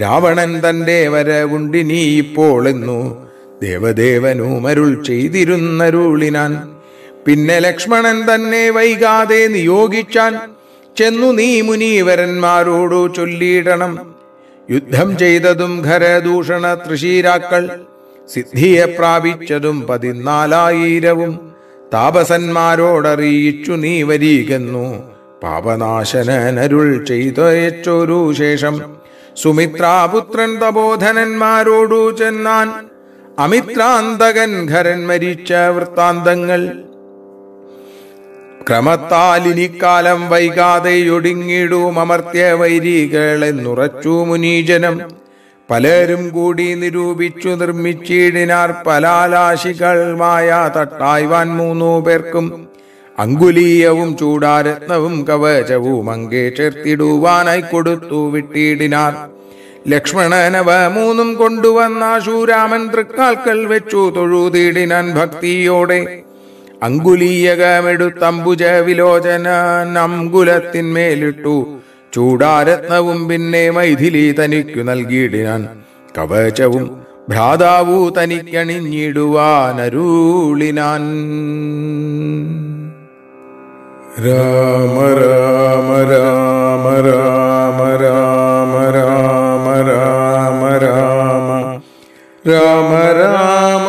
രാവണൻ തന്റെ വരവുണ്ടിനി ഇപ്പോൾ എന്നു ദേവദേവനുമരുൾ ചെയ്തിരുന്നരുളിനാൻ. പിന്നെ ലക്ഷ്മണൻ തന്നെ വൈകാതെ നിയോഗിച്ചാൻ. ചെന്നു നീ മുനീവരന്മാരോടു ചൊല്ലിയിടണം യുദ്ധം ചെയ്തതും ഖരദൂഷണ തൃശീരാക്കൾ സിദ്ധിയെ പ്രാപിച്ചതും പതിനാലായിരവും താപസന്മാരോടറിയിച്ചു നീ വരീകുന്നു. പാപനാശനരുൾ ചെയ്തയച്ചൊരു ശേഷം സുമിത്രാപുത്രൻ തപോധനന്മാരോടു ചെന്നാൻ അമിത്രാന്തകൻ ഖരൻ മരിച്ച വൃത്താന്തങ്ങൾ വൈകാതെ ഒടുങ്ങിടും അമർത്യ വൈരികളെന്നുറച്ചു മുനീജനം. പലരും കൂടി നിരൂപിച്ചു നിർമ്മിച്ചിടിനാർ പലാലാശികൾ മായ തട്ടായ്വാൻ മൂന്നു പേർക്കും. അങ്കുലീയവും ചൂടാരത്നവും കവചവും അങ്കേ ചേർത്തിടുവാനായി കൊടുത്തു വിട്ടിടിനാർ. ലക്ഷ്മണനവ മൂന്നും കൊണ്ടുവന്ന ശൂരാമൻ തൃക്കാൽക്കൽ വെച്ചു തൊഴുതിടിനാൻ ഭക്തിയോടെ. അങ്കുലീയകമെടുത്തമ്പുജ വിലോചന അങ്കുലത്തിന്മേലിട്ടു ചൂടാരത്നവും പിന്നെ മൈഥിലി തനിക്കു നൽകിയിടിനാൻ. കവചവും ഭ്രാതാവു തനിക്കണിഞ്ഞിടുവാനരുളിനാൻ. രാമ രാമ രാമ രാമ രാമ രാമ രാമ രാമ. രാമ രാമ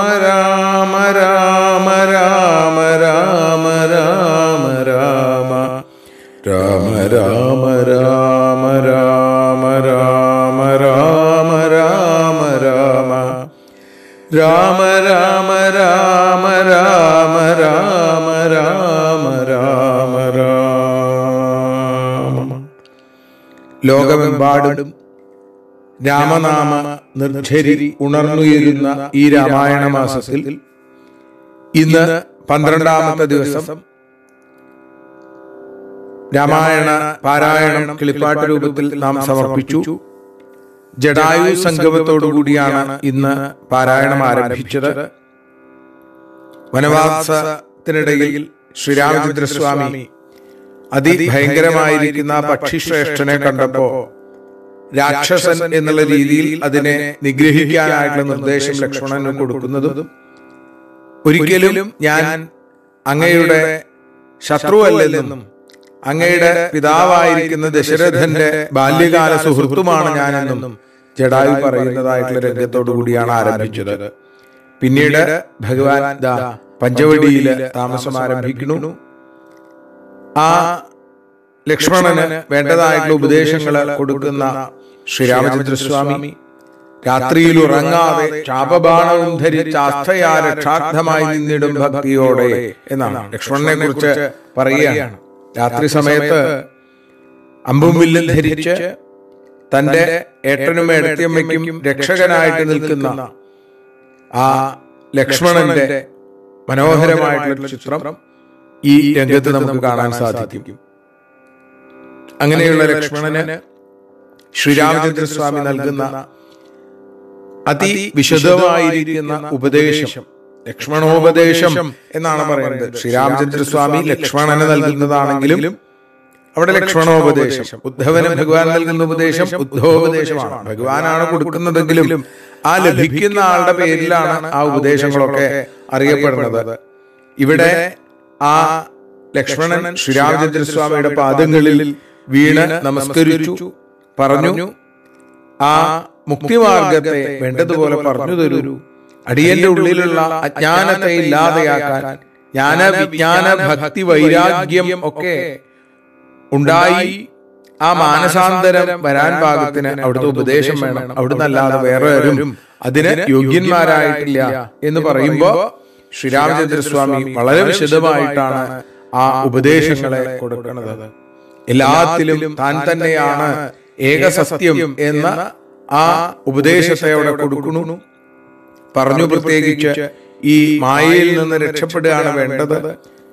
ലോകമെമ്പാടും രാമനാമ നിർഭരി ഉണർന്നുയരുന്ന ഈ രാമായണ മാസത്തിൽ ഇന്ന് പന്ത്രണ്ടാമത്തെ ദിവസം രാമായണ പാരായണം കിളിപ്പാട്ട് രൂപത്തിൽ നാം സമർപ്പിച്ചു. ജഡായു സംഗമത്തോടുകൂടിയാണ് ഇന്ന് പാരായണം ആരംഭിച്ചത്. വനവാസത്തിനിടയിൽ ശ്രീരാമചന്ദ്രസ്വാമി അതിഭയങ്കരമായിരിക്കുന്ന പക്ഷിശ്രേഷ്ഠനെ കണ്ടപ്പോ രാക്ഷസൻ എന്നുള്ള രീതിയിൽ അതിനെ നിഗ്രഹിക്കാനായിട്ടുള്ള നിർദ്ദേശം ലക്ഷ്മണന് കൊടുക്കുന്നതും ഒരിക്കലും ഞാൻ അങ്ങയുടെ ശത്രുവല്ലെന്നും അങ്ങയുടെ പിതാവായിരിക്കുന്ന ദശരഥന്റെ ബാല്യകാല സുഹൃത്തുമാണ് ഞാനെന്നും ജഡായു പറയുന്നതായിട്ടുള്ള രംഗത്തോടു കൂടിയാണ് ആരംഭിച്ചത്. പിന്നീട് ഭഗവാൻ ദാ താമസം ആരംഭിക്കുന്നു ആ ലക്ഷ്മണന് വേണ്ടതായിട്ടുള്ള ഉപദേശങ്ങൾ കൊടുക്കുന്ന ശ്രീരാമചന്ദ്രസ്വാമി. രാത്രിയിൽ ഉറങ്ങാതെ ചാപബാണവും ധരിച്ച അസ്ഥയാ രക്ഷാർത്ഥമായി നിന്നിടും ഭക്തിയോടെ എന്നാണ് ലക്ഷ്മണനെ കുറിച്ച് പറയുകയാണ്. രാത്രി സമയത്ത് അമ്പും വില്ലും ധരിച്ച് തന്റെ ഏട്ടനും ഏടത്തിയമ്മയ്ക്കും രക്ഷകനായിട്ട് നിൽക്കുന്ന ആ ലക്ഷ്മണന്റെ മനോഹരമായിട്ടുള്ള ചിത്രം. ഈ രംഗത്ത് നമുക്ക് കാണാൻ സാധിക്കും. അങ്ങനെയുള്ള ലക്ഷ്മണന് ശ്രീരാമചന്ദ്ര സ്വാമി നൽകുന്ന അതി വിശദമായിരിക്കുന്ന ഉപദേശം ലക്ഷ്മണോപദേശം എന്നാണ് പറയുന്നത്. ശ്രീരാമചന്ദ്ര സ്വാമി ലക്ഷ്മണന് നൽകുന്നതാണെങ്കിലും അവിടെ ലക്ഷ്മണോപദേശം ഉദ്ധവന് ഭഗവാൻ നൽകുന്ന ഉപദേശം ഉദ്ധവോപദേശമാണ്. ഭഗവാനാണ് കൊടുക്കുന്നതെങ്കിലും ആ ലഭിക്കുന്ന ആളുടെ പേരിലാണ് ആ ഉപദേശങ്ങളൊക്കെ അറിയപ്പെടുന്നത്. ഇവിടെ ആ ലക്ഷ്മണൻ ശ്രീരാമചന്ദ്ര സ്വാമിയുടെ പാദങ്ങളിൽ വീണ് നമസ്കരിച്ചു പറഞ്ഞു ആ മുക്തിമാർഗത്തെ വേണ്ടതുപോലെ പറഞ്ഞു തരൂ അടിയന്റെ ഉള്ളിലുള്ള അജ്ഞാനത്തെ ഇല്ലാതെയാക്കാൻ ജ്ഞാന വിജ്ഞാന ഭക്തി വൈരാഗ്യം ഒക്കെ ഉണ്ടായി ആ മാനസാന്തരം വരാൻ പാകത്തിന് അവിടുത്തെ ഉപദേശം വേണം. അവിടുന്ന് അല്ലാതെ വേറെ ആരും അതിന് യോഗ്യന്മാരായിട്ടില്ല എന്ന് പറയുമ്പോ ശ്രീരാമചന്ദ്രസ്വാമി വളരെ വിശദമായിട്ടാണ് ആ ഉപദേശങ്ങളെ കൊടുക്കുന്നത്. എല്ലാത്തിലും താൻ തന്നെയാണ് ഏകസത്യം എന്ന ആ ഉപദേശത്തെ അവിടെ കൊടുക്കുന്നു. പറഞ്ഞു പ്രത്യേകിച്ച് ഈ മായയിൽ നിന്ന് രക്ഷപ്പെടുകയാണ് വേണ്ടത്.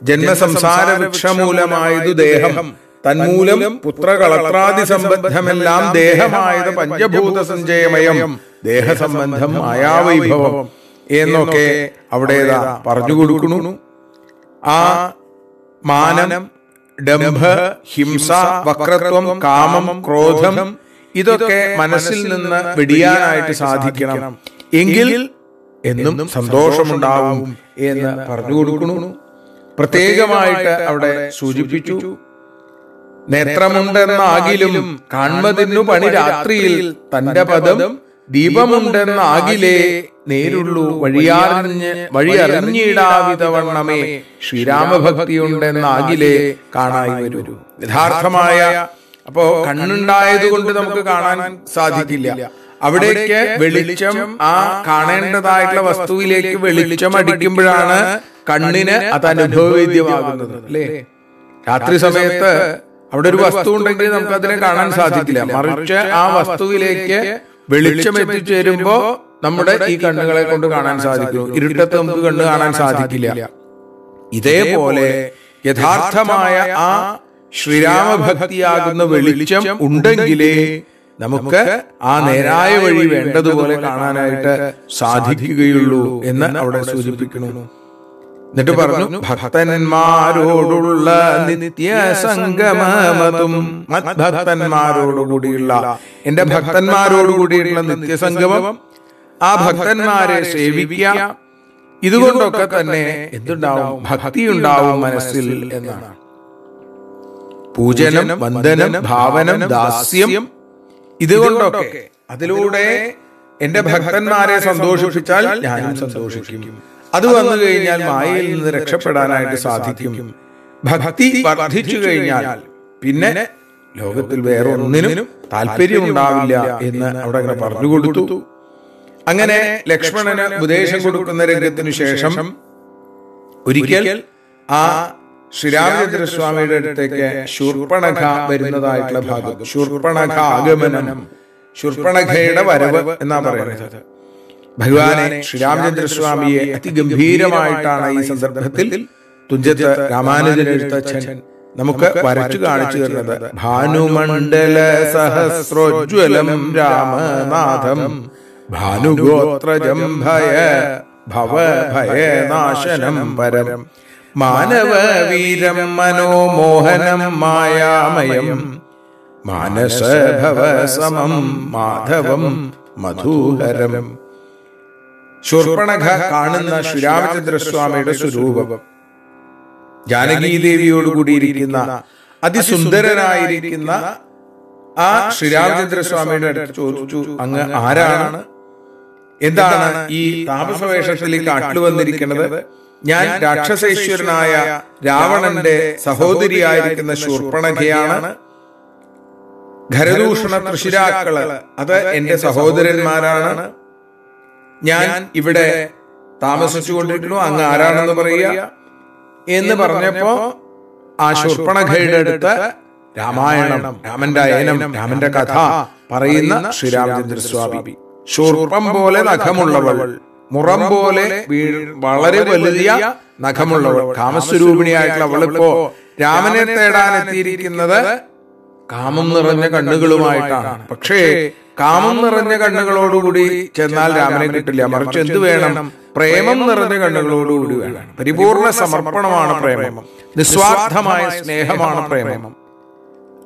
ജന്മസംസാര വൃക്ഷമൂലമായതു ദേഹം. തന്മൂലം പുത്രകളത്രാദി സംബന്ധമെല്ലാം ദേഹമായത് പഞ്ചഭൂത സഞ്ചയമയം ദേഹസംബന്ധം മായാവൈഭവം. എന്നൊക്കെ അവിടെ പറഞ്ഞു കൊടുക്കുന്നു. ആ മാനം ഡംഭ ഹിംസ വക്രത്വം കാമം ക്രോധം ഇതൊക്കെ മനസ്സിൽ നിന്ന് വെടിയാനായിട്ട് സാധിക്കണം. എങ്കിൽ എന്നും സന്തോഷമുണ്ടാവും എന്ന് പറഞ്ഞു കൊടുക്കുന്നു. പ്രത്യേകമായിട്ട് അവിടെ സൂചിപ്പിച്ചു. നേത്രമുണ്ടെന്നാകിലും കാൺമതിനു പണി രാത്രിയിൽ തന്റെ പദം ദീപമുണ്ടെന്നാകിലേ നേരുള്ളൂ വഴിയറിഞ്ഞ് വഴി അറിഞ്ഞിടാവിധവണ്ണമേ ശ്രീരാമഭക്തിയുണ്ടെന്നാകിലേ കാണായി വരൂ. യഥാർത്ഥമായ അപ്പോ കണ്ണുണ്ടായത് കൊണ്ട് നമുക്ക് കാണാൻ സാധിക്കില്ല. അവിടേക്ക് വെളിച്ചം ആ കാണേണ്ടതായിട്ടുള്ള വസ്തുവിലേക്ക് വെളിച്ചം അടിക്കുമ്പോഴാണ് കണ്ണിന് അത് അനുഭവവേദ്യമാകുന്നത് അല്ലേ? രാത്രി സമയത്ത് അവിടെ ഒരു വസ്തു ഉണ്ടെങ്കിൽ നമുക്ക് അതിനെ കാണാൻ സാധിക്കില്ല. മറിച്ച് ആ വസ്തുവിലേക്ക് വെളിച്ചം എത്തിച്ചേരുമ്പോ നമ്മുടെ ഈ കണ്ണുകളെ കൊണ്ട് കാണാൻ സാധിക്കും ഇരുട്ടത്ത് നമുക്ക് കണ്ണ് കാണാൻ സാധിക്കില്ല. ഇതേപോലെ യഥാർത്ഥമായ ആ ശ്രീരാമഭക്തിയാകുന്ന വെളിച്ചം ഉണ്ടെങ്കിലേ നമുക്ക് ആ നേരായ വഴി വേണ്ടതുപോലെ കാണാനായിട്ട് സാധിക്കുകയുള്ളൂ എന്ന് അവിടെ സൂചിപ്പിക്കുന്നു. എന്നിട്ട് പറഞ്ഞു ഭക്തന്മാരോടുള്ള നിത്യ സംഗമതും ഭക്തന്മാരോടുകൂടിയുള്ള എന്റെ ഭക്തന്മാരോടുകൂടിയുള്ള നിത്യസംഗമം ആ ഭക്തന്മാരെ സേവിക്കുക ഇതുകൊണ്ടൊക്കെ തന്നെ എന്തുണ്ടാവും? ഭക്തി ഉണ്ടാവും മനസ്സിൽ എന്നാണ്. പൂജനം വന്ദനം ഭാവനം ദാസ്യം. ഇതുകൊണ്ടൊക്കെ അതിലൂടെ എന്റെ ഭക്തന്മാരെ സന്തോഷിപ്പിച്ചാൽ ഞാനും സന്തോഷിക്കും. അത് വന്നു കഴിഞ്ഞാൽ മായയിൽ നിന്ന് രക്ഷപ്പെടാനായിട്ട് സാധിക്കും. ഭക്തി വർദ്ധിച്ചു കഴിഞ്ഞാൽ പിന്നെ ലോകത്തിൽ വേറെ ഒന്നിനും താല്പര്യം ഉണ്ടാവില്ല എന്ന് അവിടെ അങ്ങനെ പറഞ്ഞു കൊടുത്തു. അങ്ങനെ ലക്ഷ്മണന് ഉപദേശം കൊടുക്കുന്ന രംഗത്തിനു ശേഷം ഒരിക്കൽ ആ ശ്രീരാമചന്ദ്ര സ്വാമിയുടെ അടുത്തേക്ക് ശൂർപ്പണഖ വരുന്നതായിട്ടുള്ള ഭാഗം. ശൂർപ്പണഖ ആഗമനം. ശുർപ്പണഖയുടെ വരവ് എന്നാ പറയുന്നത്. ഭഗവാനെ ശ്രീരാമചന്ദ്രസ്വാമിയെ അതിഗംഭീരമായിട്ടാണ് ഈ സന്ദർഭത്തിൽ തുഞ്ചത്ത് രാമാനുജൻ എഴുത്തച്ഛൻ നമുക്ക് വരച്ചു കാണിച്ചു തരുന്നത് ഭാനുമണ്ഡല സഹസ്രോജ്വലം രാമനാഥം. ഭാനുഗോത്രജം ഭയ ഭവ ഭയനാശനം പരം മാനവ വീരം മനോമോഹനം മായാമയം. മാനസ ഭവ സമം മാധവം മധുഹരം. ശൂർപ്പണഖ കാണുന്ന ശ്രീരാമചന്ദ്രസ്വാമിയുടെ സ്വരൂപം. ജാനകീദേവിയോട് കൂടിയിരിക്കുന്ന അതിസുന്ദരനായിരിക്കുന്ന ആ ശ്രീരാമചന്ദ്രസ്വാമിയുടെ അടുത്ത് ചോദിച്ചു അങ്ങ് ആരാണ്? എന്താണ് ഈ താമസവേഷത്തിലേക്ക് അട്ടു വന്നിരിക്കുന്നത്? ഞാൻ രാക്ഷസേശ്വരനായ രാവണന്റെ സഹോദരിയായിരിക്കുന്ന ശൂർപ്പണഖയാണ് ഖരദൂഷണ തൃശിരാക്കൾ അത് എന്റെ സഹോദരന്മാരാണ്. ഞാൻ ഇവിടെ താമസിച്ചുകൊണ്ടിരിക്കുന്നു അങ്ങ് ആരാണെന്ന് പറയുക എന്ന് പറഞ്ഞപ്പോ ആ ശുർപ്പണഖയുടെ അടുത്ത് രാമായണം രാമന്റെ അയനം രാമന്റെ കഥ പറയുന്ന ശ്രീരാമചന്ദ്ര സ്വാമി. ശൂർപ്പം പോലെ നഖമുള്ളവൾ. മുറം പോലെ വളരെ വലിയ നഖമുള്ളവൾ. കാമസ്വരൂപിണിയായിട്ടുള്ള അവളിപ്പോ രാമനെ തേടാൻ എത്തിയിരിക്കുന്നത് കാമം നിറഞ്ഞ കണ്ണുകളുമായിട്ടാണ്. പക്ഷേ കാമം നിറഞ്ഞ കണ്ണുകളോടുകൂടി ചെന്നാൽ രാമനെ കിട്ടില്ല. മറിച്ച് എന്ത് വേണം? പ്രേമം നിറഞ്ഞ കണ്ണുകളോടുകൂടി വേണം. പരിപൂർണ സമർപ്പണമാണ് പ്രേമം. നിസ്വാർത്ഥമായ സ്നേഹമാണ് പ്രേമം.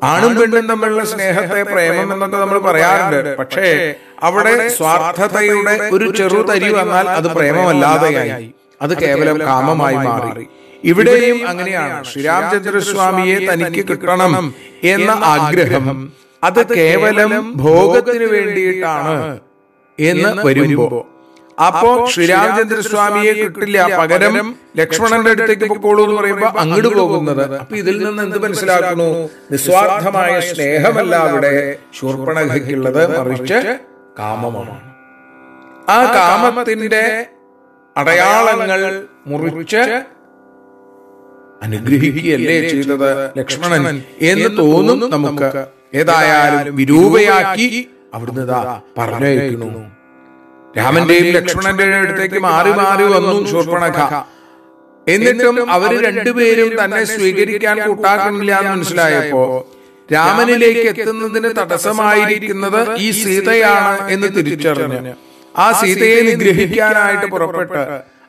ആണും പെണ്ണും തമ്മിലുള്ള സ്നേഹത്തെ പ്രേമം എന്നൊക്കെ നമ്മൾ പറയാറുണ്ട്. പക്ഷേ അവിടെ സ്വാർത്ഥതയുടെ ഒരു ചെറു ചെറുതരി വന്നാൽ അത് പ്രേമമല്ലാതെയായി. അത് കേവലം കാമമായി മാറി. ഇവിടെയും അങ്ങനെയാണ്. ശ്രീരാമചന്ദ്രസ്വാമിയെ തനിക്ക് കിട്ടണം എന്ന ആഗ്രഹം. അത് കേവലം ഭോഗത്തിന് വേണ്ടിയിട്ടാണ് എന്ന് വരുമ്പോ. അപ്പോ ശ്രീരാമചന്ദ്രസ്വാമിയെ കിട്ടില്ല. പകരം ലക്ഷ്മണന്റെ അടുത്തേക്ക് പോകോളൂ എന്ന് പറയുമ്പോ അങ്ങോട്ട് പോകുന്നത് അപ്പൊ ഇതിൽ നിന്ന് എന്ത് മനസ്സിലാക്കുന്നു? നിസ്വാർത്ഥമായ സ്നേഹമല്ല അവിടെ ശൂർപ്പണഖയ്ക്കുള്ളത് മറിച്ച് കാമമാണ്. ആ കാമത്തിന്റെ അടയാളങ്ങൾ മുറിച്ച് അനുഗ്രഹിക്കുകയല്ലേ ചെയ്തത് ലക്ഷ്മണൻ എന്ന് തോന്നും നമുക്ക്. ഏതായാലും വിരൂപയാക്കി അവിടുന്ന് പറഞ്ഞയക്കുന്നു. രാമന്റെയും ലക്ഷ്മണന്റെയും അടുത്തേക്ക് മാറി മാറി വന്നു ശൂർപ്പണഖ എന്നിട്ടും അവർ രണ്ടുപേരും തന്നെ സ്വീകരിക്കാൻ കൂട്ടാക്കുന്നില്ല എന്ന് മനസ്സിലായപ്പോ രാമനിലേക്ക് എത്തുന്നതിന് തടസ്സമായിരിക്കുന്നത് ഈ സീതയാണ് എന്ന് തിരിച്ചറിഞ്ഞു. ആ സീതയെ നിഗ്രഹിക്കാനായിട്ട് പുറപ്പെട്ട്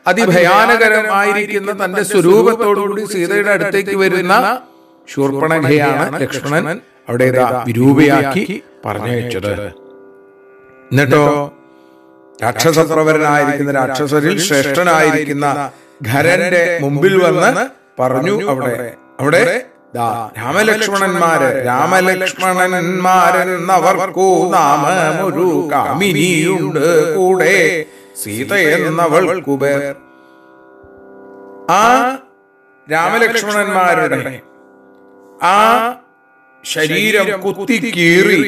അതിഭയാനകരമായിരിക്കുന്ന തന്റെ സ്വരൂപത്തോടുകൂടി സീതയുടെ അടുത്തേക്ക് വരുന്ന ശൂർപ്പണഖയാണ് ലക്ഷ്മണൻ അവിടെ വിരൂപയാക്കി പറഞ്ഞയച്ചത്. എന്നിട്ടോ രാക്ഷസപ്രവരനായിരിക്കുന്ന രാക്ഷസരിൽ ശ്രേഷ്ഠനായിരിക്കുന്ന ഖരന്റെ മുമ്പിൽ വന്ന് പറഞ്ഞു അവിടെ. അവിടെ. രാമലക്ഷ്മണന്മാര് രാമലക്ഷ്മണന്മാരെന്നവർക്കു നാമമൊരു കാമിനിയുണ്ട്. കൂടെ സീത എന്നവൾ കുബേർ. ആ രാമലക്ഷ്മണന്മാരുടെ ആ ശരീരം കുത്തി കീറി.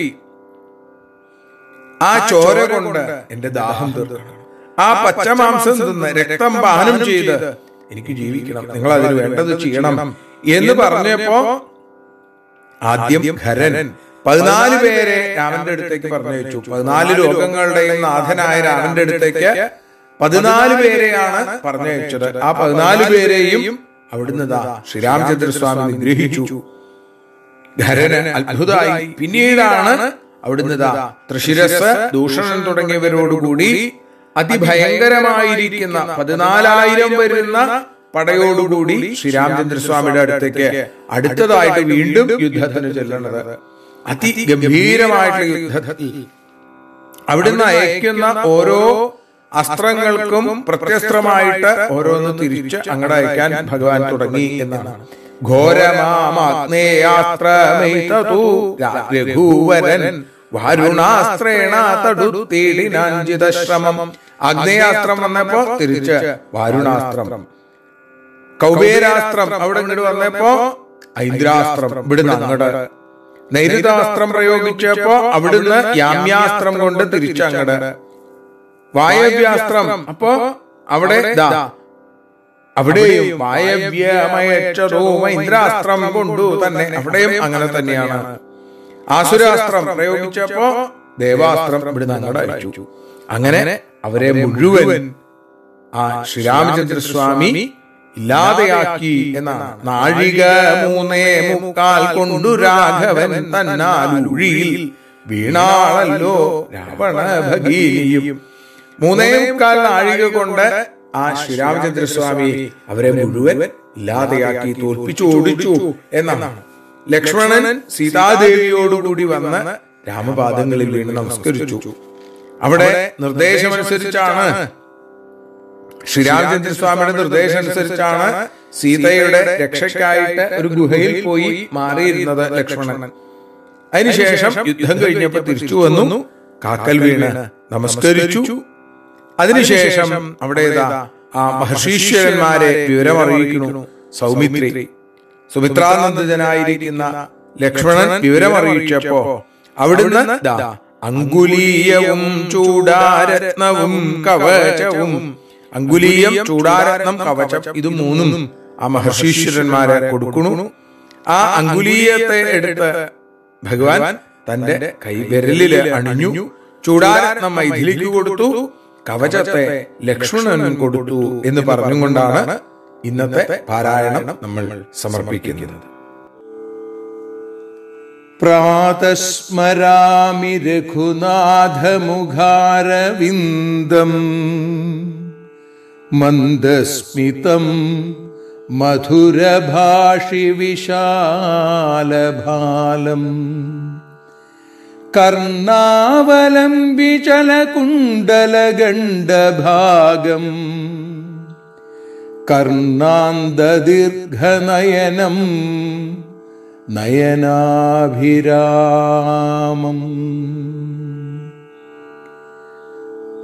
ആ ചോര കൊണ്ട് എന്റെ ദാഹം തീർക്കണം. ആ പച്ചമാംസം തിന്ന് രക്തം പാനം ചെയ്ത് എനിക്ക് ജീവിക്കണം. നിങ്ങൾ അതിന് വേണ്ടത് ചെയ്യണം എന്ന് പറഞ്ഞപ്പോ ആദ്യം ഖരൻ പതിനാല് പേരെ രാമന്റെ അടുത്തേക്ക് പറഞ്ഞു വെച്ചു പതിനാല് ലോകങ്ങളുടെയും നാഥനായ രാമന്റെ അടുത്തേക്ക് പതിനാല് പേരെയാണ് പറഞ്ഞു വെച്ചത് ആ പതിനാല് പേരെയും അവിടുന്ന് ശ്രീരാമചന്ദ്ര ശ്രീരാമചന്ദ്രസ്വാമി നിഗ്രഹിച്ചു ധരന് അത്ഭുതമായി. പിന്നീടാണ് അവിടുന്ന് തൃശിരസ് ദൂഷണൻ തുടങ്ങിയവരോടുകൂടി അതിഭയങ്കരമായിരിക്കുന്ന പതിനാലായിരം വരുന്ന പടയോടുകൂടി ശ്രീരാമചന്ദ്രസ്വാമിയുടെ അടുത്തേക്ക് അടുത്തതായിട്ട് വീണ്ടും യുദ്ധത്തിന് ചെല്ലുന്നത്. അതിഗംഭീരമായിട്ടുള്ള യുദ്ധത്തിൽ അവിടുന്ന് അയക്കുന്ന ഓരോ അസ്ത്രങ്ങൾക്കും പ്രത്യസ്ത്രമായിട്ട് ഓരോന്ന് തിരിച്ച് അങ്ങടെ അയക്കാൻ ഭഗവാൻ തുടങ്ങി എന്നാണ്. ഘോരമാമാഗ്നേയാസ്ത്രമൈതതു രഘുവരൻ വാരുണാസ്ത്രേണ തടുത്തീടിനാഞ്ചിത ശ്രമം ആഗ്നേയാസ്ത്രം വന്നപ്പോ തിരിച്ച് വാരുണാസ്ത്രം. കൗബേരാസ്ത്രം അവിടെ ഇങ്ങോട്ട് വന്നപ്പോ ഐന്ദ്രാസ്ത്രം. ഇവിടുന്ന് അങ്ങോട്ട് നൈരുതാസ്ത്രം പ്രയോഗിച്ചപ്പോ അവിടുന്ന് യാമ്യാസ്ത്രം കൊണ്ട് തിരിച്ചങ്ങട്. വായവ്യാസ്ത്രം അപ്പോ അവിടെ അവിടെയും വായവ്യമയച്ചതോ ഇന്ദ്രാസ്ത്രം കൊണ്ടു തന്നെ. അവിടെയും അങ്ങനെ തന്നെയാണ്. ആസുരാസ്ത്രം പ്രയോഗിച്ചപ്പോ ദേവാസ്ത്രം ഇവിടുന്ന് അങ്ങോട്ട് അയച്ചു. അങ്ങനെ അവരെ മുഴുവൻ ആ ശ്രീരാമചന്ദ്രസ്വാമി ഇല്ലാതെയാക്കി എന്നാണ്. നാഴിക മൂന്നേ മുക്കാൽ കൊണ്ടു രാഘവൻ തന്നാലുഴിയിൽ വീണാളല്ലോ രാവണ ഭഗീനിയും മൂന്നേ മുക്കാൽ നാഴിക കൊണ്ട് ആ ശ്രീരാമചന്ദ്രസ്വാമി അവരെ മുഴുവൻ ഇല്ലാതെയാക്കി തോൽപ്പിച്ചു ഓടിച്ചു എന്നാണ്. ലക്ഷ്മണൻ സീതാദേവിയോടുകൂടി വന്ന് രാമപാദങ്ങളിൽ വീണ് നമസ്കരിച്ചു. അവിടെ നിർദ്ദേശമനുസരിച്ചാണ് ശ്രീരാമചന്ദ്രസ്വാമിയുടെ നിർദ്ദേശം അനുസരിച്ചാണ് സീതയുടെ രക്ഷയ്ക്കായിട്ട് ഒരു ഗുഹയിൽ പോയി മാറിയിരുന്നത് ലക്ഷ്മണൻ. അതിനുശേഷം യുദ്ധം കഴിഞ്ഞപ്പോൾ തിരിച്ചു വന്നു. കാക്കൽ വീണ്. നമസ്കരിച്ചു. അതിനുശേഷം അവിടെ ആ മഹർഷീശ്വരന്മാരെ വിവരമറിയിക്കുന്നു. സൗമിത്രി. സുമിത്രാനന്ദജനായിരിക്കുന്ന ലക്ഷ്മണൻ വിവരമറിയിച്ചപ്പോ അവിടുന്ന് അങ്കുലീയവും ചൂടാരത്നവും കവചവും അങ്കുലീയം ചൂടാരത്നം കവചം ഇത് മൂന്നും ആ മഹർഷീശ്വരന്മാരെ കൊടുക്കണു ആ അങ്കുലീയത്തെ എടുത്ത് ഭഗവാൻ തന്റെ കൈവിരലിൽ അണിഞ്ഞു. ചൂടാരത്നം മൈഥിലിക്ക് കൊടുത്തു. കവചത്തെ ലക്ഷ്മണനും കൊടുത്തു എന്ന് പറഞ്ഞുകൊണ്ടാണ് ഇന്നത്തെ പാരായണം നമ്മൾ സമർപ്പിക്കുന്നത്. പ്രാതസ്മരാമി രഘുനാഥമുഖാരവിന്ദം. मन्दस्मितं मधुरभाषि विशालभालम् कर्णावलम्बिचलकुण्डलगण्डभागम् कर्णान्द दीर्घनयनम् नयनाभिरामम्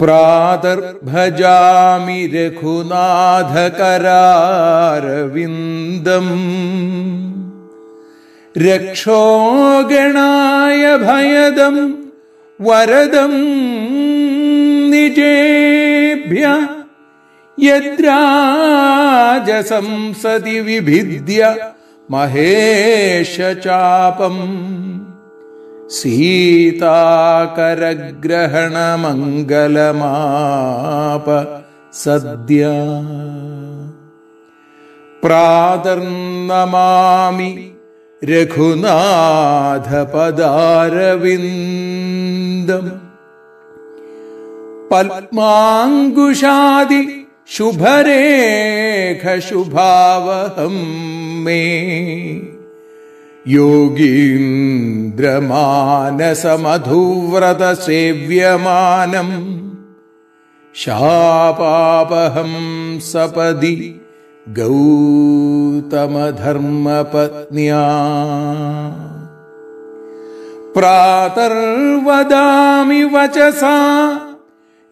प्रातर्भजामि रघुनाथकरारविन्दम्। रक्षोगणाय भयदं वरदं निजेभ्य यद्राजसंसदि विभिद्य महेशचापम् സീതാകരഗ്രഹണമംഗലമാപ സദ്യ. പ്രാതർനമാമി രഘുനാഥപദാരവിന്ദം. പത്മാങ്കുശാദി ശുഭരേഖ ശുഭാവഹം മേ. योगीन्द्रमानसमधुव्रतसेव्यमानम् शापापहं सपदि गौतमधर्मपत्न्या। प्रातर्वदामि वचसा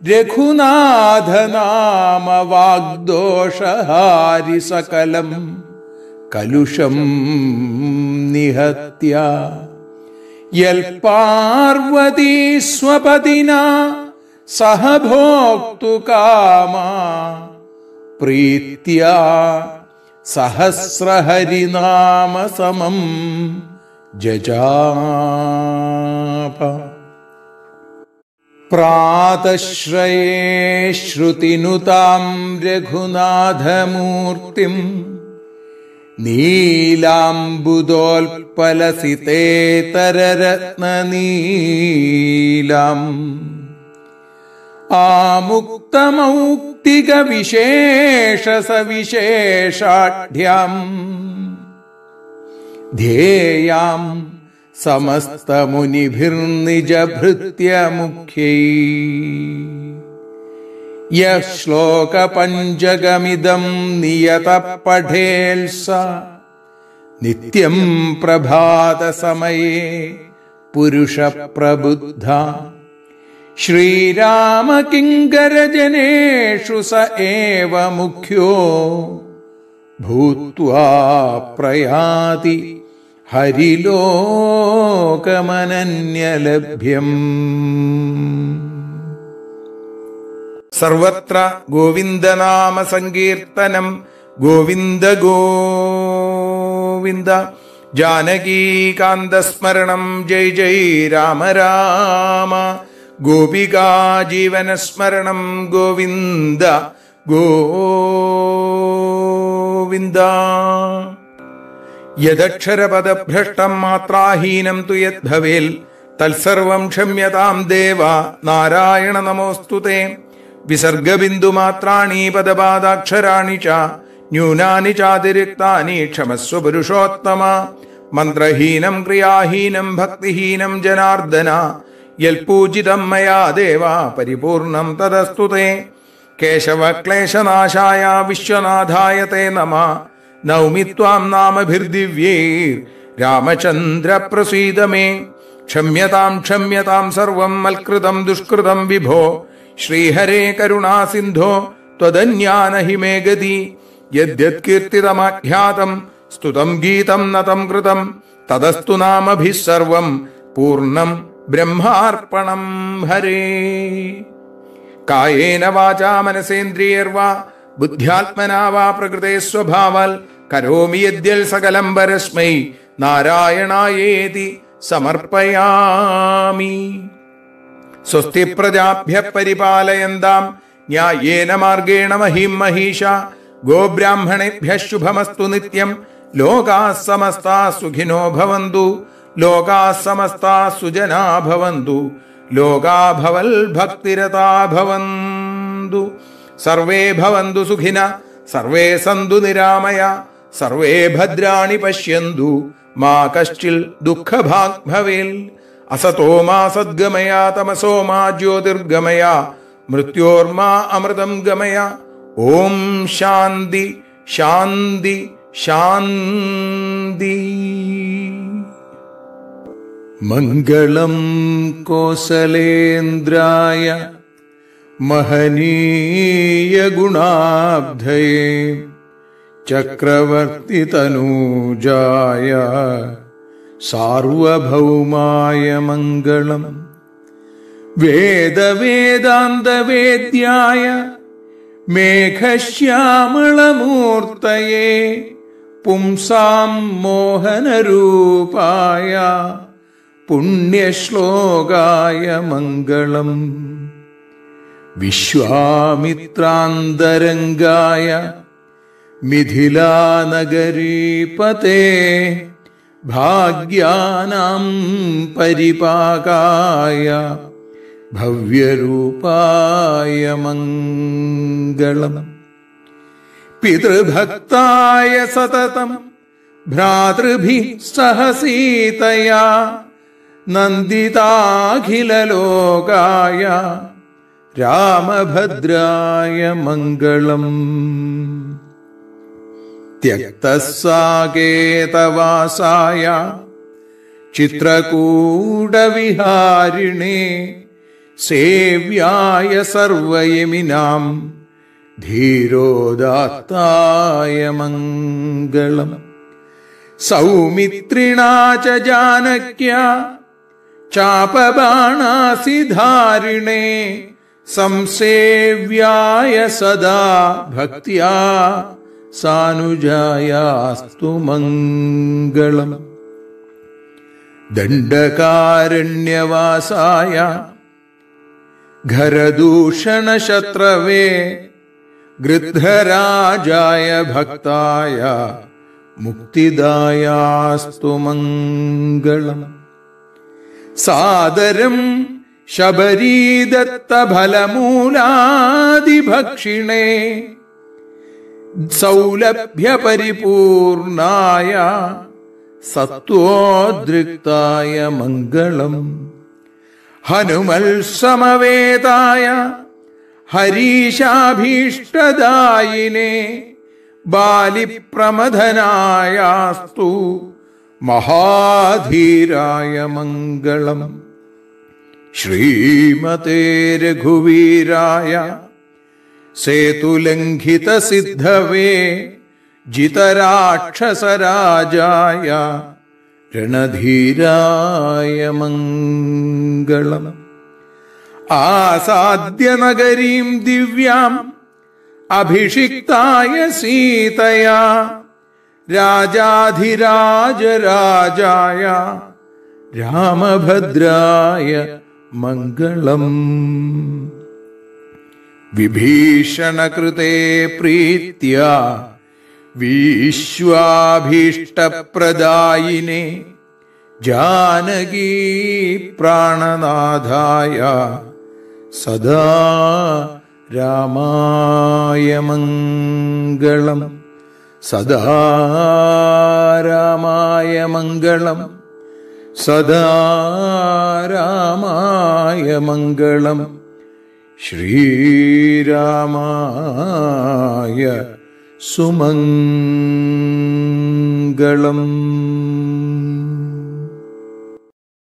रघुनाथनाम वाग्दोषहारि सकलम् कलुषम निहत्या यल्पार्वती स्वपदिना सह भोक्तुकामा प्रीत्या सहस्रहरिनामसमं जजाप प्रातश्रये श्रुतिनुतां रघुनाथमूर्तिम् രഘുനാഥമൂർത്തിം ആ മുക്തമൗക്തിക വിശേഷ സവിശേഷാഢ്യാം ധ്യേയാം സമസ്തമുനിഭിർനിജഭൃത്യമുഖ്യൈ. यः श्लोकपञ्चगमिदम् नियतः पठेल्स नित्यम् प्रभातसमये पुरुषप्रबुद्धा। श्रीरामकिङ्करजनेषु स एव मुख्यो। भूत्वा प्रयाति हरिलोकमनन्यलभ्यम्। സർവത്ര ഗോവിന്ദനാമ സങ്കീർത്തനം. ഗോവിന്ദ ഗോവിന്ദ. ജാനകീകാന്തസ്മരണം ജയ് ജയ് രാമ രാമ. ഗോപികാ ജീവനസ്മരണം. ഗോവിന്ദ ഗോവിന്ദ. യദക്ഷരപദഭ്രഷ്ടം മാത്രാഹീനം തു യദ്ഭവേൽ. തത്സർവം ക്ഷമ്യതാം ദേവ. നാരായണ നമോസ്തുതേ. വിസർഗബിന്ദുമാത്രാണി പദപാദാക്ഷരാണി ച ന്യൂനാനി ചാതിരിക്താനി ക്ഷമസ്വ പുരുഷോത്തമ മന്ത്രഹീനം ക്രിയാഹീനം ഭക്തിഹീനം ജനാർദ്ദന യൽപൂജിതം മയാ ദേവ പരിപൂർണം തദസ്തുതേ കേശവ ക്ലേശനാശായ വിശ്വനാഥായ തേ നമ നൗമി ത്വാം നാമഭിർദിവ്യൈർ രാമചന്ദ്ര പ്രസീതമേ ക്ഷമ്യതാം ക്ഷമ്യതാം സർവം മൽകൃതം ദുഷ്കൃതം വിഭോ ശ്രീഹരേ കരുണാസിന്ധോ ത്വദന്യാന ഹി മേ ഗതി. യദ്യത്കീർത്തിതമാഖ്യാതം സ്തുതം ഗീതം നതം കൃതം തദസ്തു നാമഭിസർവം പൂർണം ബ്രഹ്മാർപ്പണം. ഹരേ. കായേന വാചാ മനസേന്ദ്രിയർവാ ബുദ്ധ്യാത്മനാ വാ പ്രകൃതേ സ്വഭാവൽ കരോമി യദ്യൽ സകലം പരസ്മൈ നാരായണായേതി സമർപ്പയാമി. സ്വസ്തി പ്രജാഭ്യ പരിപാലയന്താം ന്യായേന മാർഗേണ മഹീം മഹീഷ. ഗോബ്രാഹ്മണേഭ്യ ശുഭമസ്തു നിത്യം. ലോകാ സമസ്താ സുഖിനോ ഭവന്തു. ലോകാ സമസ്താ സുജനാ ഭവന്തു. ലോകാ ഭവൽ ഭക്തിരതാ ഭവന്തു. സർവേ ഭവന്തു സുഖിന. സർവേ സന്തു നിരാമയ. സർവേ ഭദ്രാണി പശ്യന്തു. മാ കശ്ചിൽ ദുഃഖഭാഗ് ഭവേൽ असतोमा सद्गमया तमसोमा ज्योतिर्गमया मृत्योर्मा अमृतं गमय। ॐ शान्ति शान्ति शान्ति। मङ्गलं कोसलेन्द्राय महनीयगुणाब्धये चक्रवर्तितनूजाय സാർവഭൗമായ മംഗളം വേദവേദാന്തവേദ്യായ മേഘശ്യാമളമൂർത്തയേ പുംസാം മോഹനരൂപായ പുണ്യശ്ലോകായ മംഗളം. വിശ്വാമിത്രാന്തരംഗായ മിഥിലാനഗരീപതേ ഭാഗ്യാനാം പരിപാകായ ഭവ്യരൂപായ മംഗളം. പിതൃഭക്തായ സതതം ഭ്രാതൃഭിः സഹ സീതയാ നന്ദിതാഖിലലോകായ രാമഭദ്രായ त्यक्तः साकेतवासाय चित्रकूटविहारिणे सेव्याय सर्वयमिनाम् धीरोदात्ताय मङ्गलम्। सौमित्रिणा च जानक्या चापबाणासि धारिणे संसेव्याय सदा भक्त्या। സാനുജായാസ്തു മംഗളം. ദണ്ഡകാരണ്യവാസായ ഖരദൂഷണശത്രവേ ഗൃദ്ധരാജായ ഭക്തായ മുക്തിദായാസ്തു മംഗളം. സാദരം ശബരീദത്തഫലമൂലാദിഭക്ഷിണേ സൗലഭ്യപരിപൂർണായ സത്വോദ്രിക്തായ മംഗളം. ഹനുമൽ സമവേതായ ഹരീശാഭീഷ്ടദായിനെ ബാലിപ്രമഥനായാസ്തു മഹാധീരായ മംഗളം. ശ്രീമതേ രഘുവീരായ सेतुलङ्घितसिद्धवे जितराक्षसराजाय रणधीराय मङ्गलम्। आसाद्यनगरीं दिव्याम् अभिषिक्ताय सीतया राजाधिराजराजाय रामभद्राय मङ्गलम्। വിഭീഷണകൃതേ പ്രീത്യ വിശ്വാഭീഷ്ടപ്രദായിനെ ജാനകീ പ്രാണനാഥായ സദാ രാമായ മംഗളം സദാ രാമായ മംഗളം സദാ രാമായ മംഗളം. श्रीरामाय सुमङ्गलम्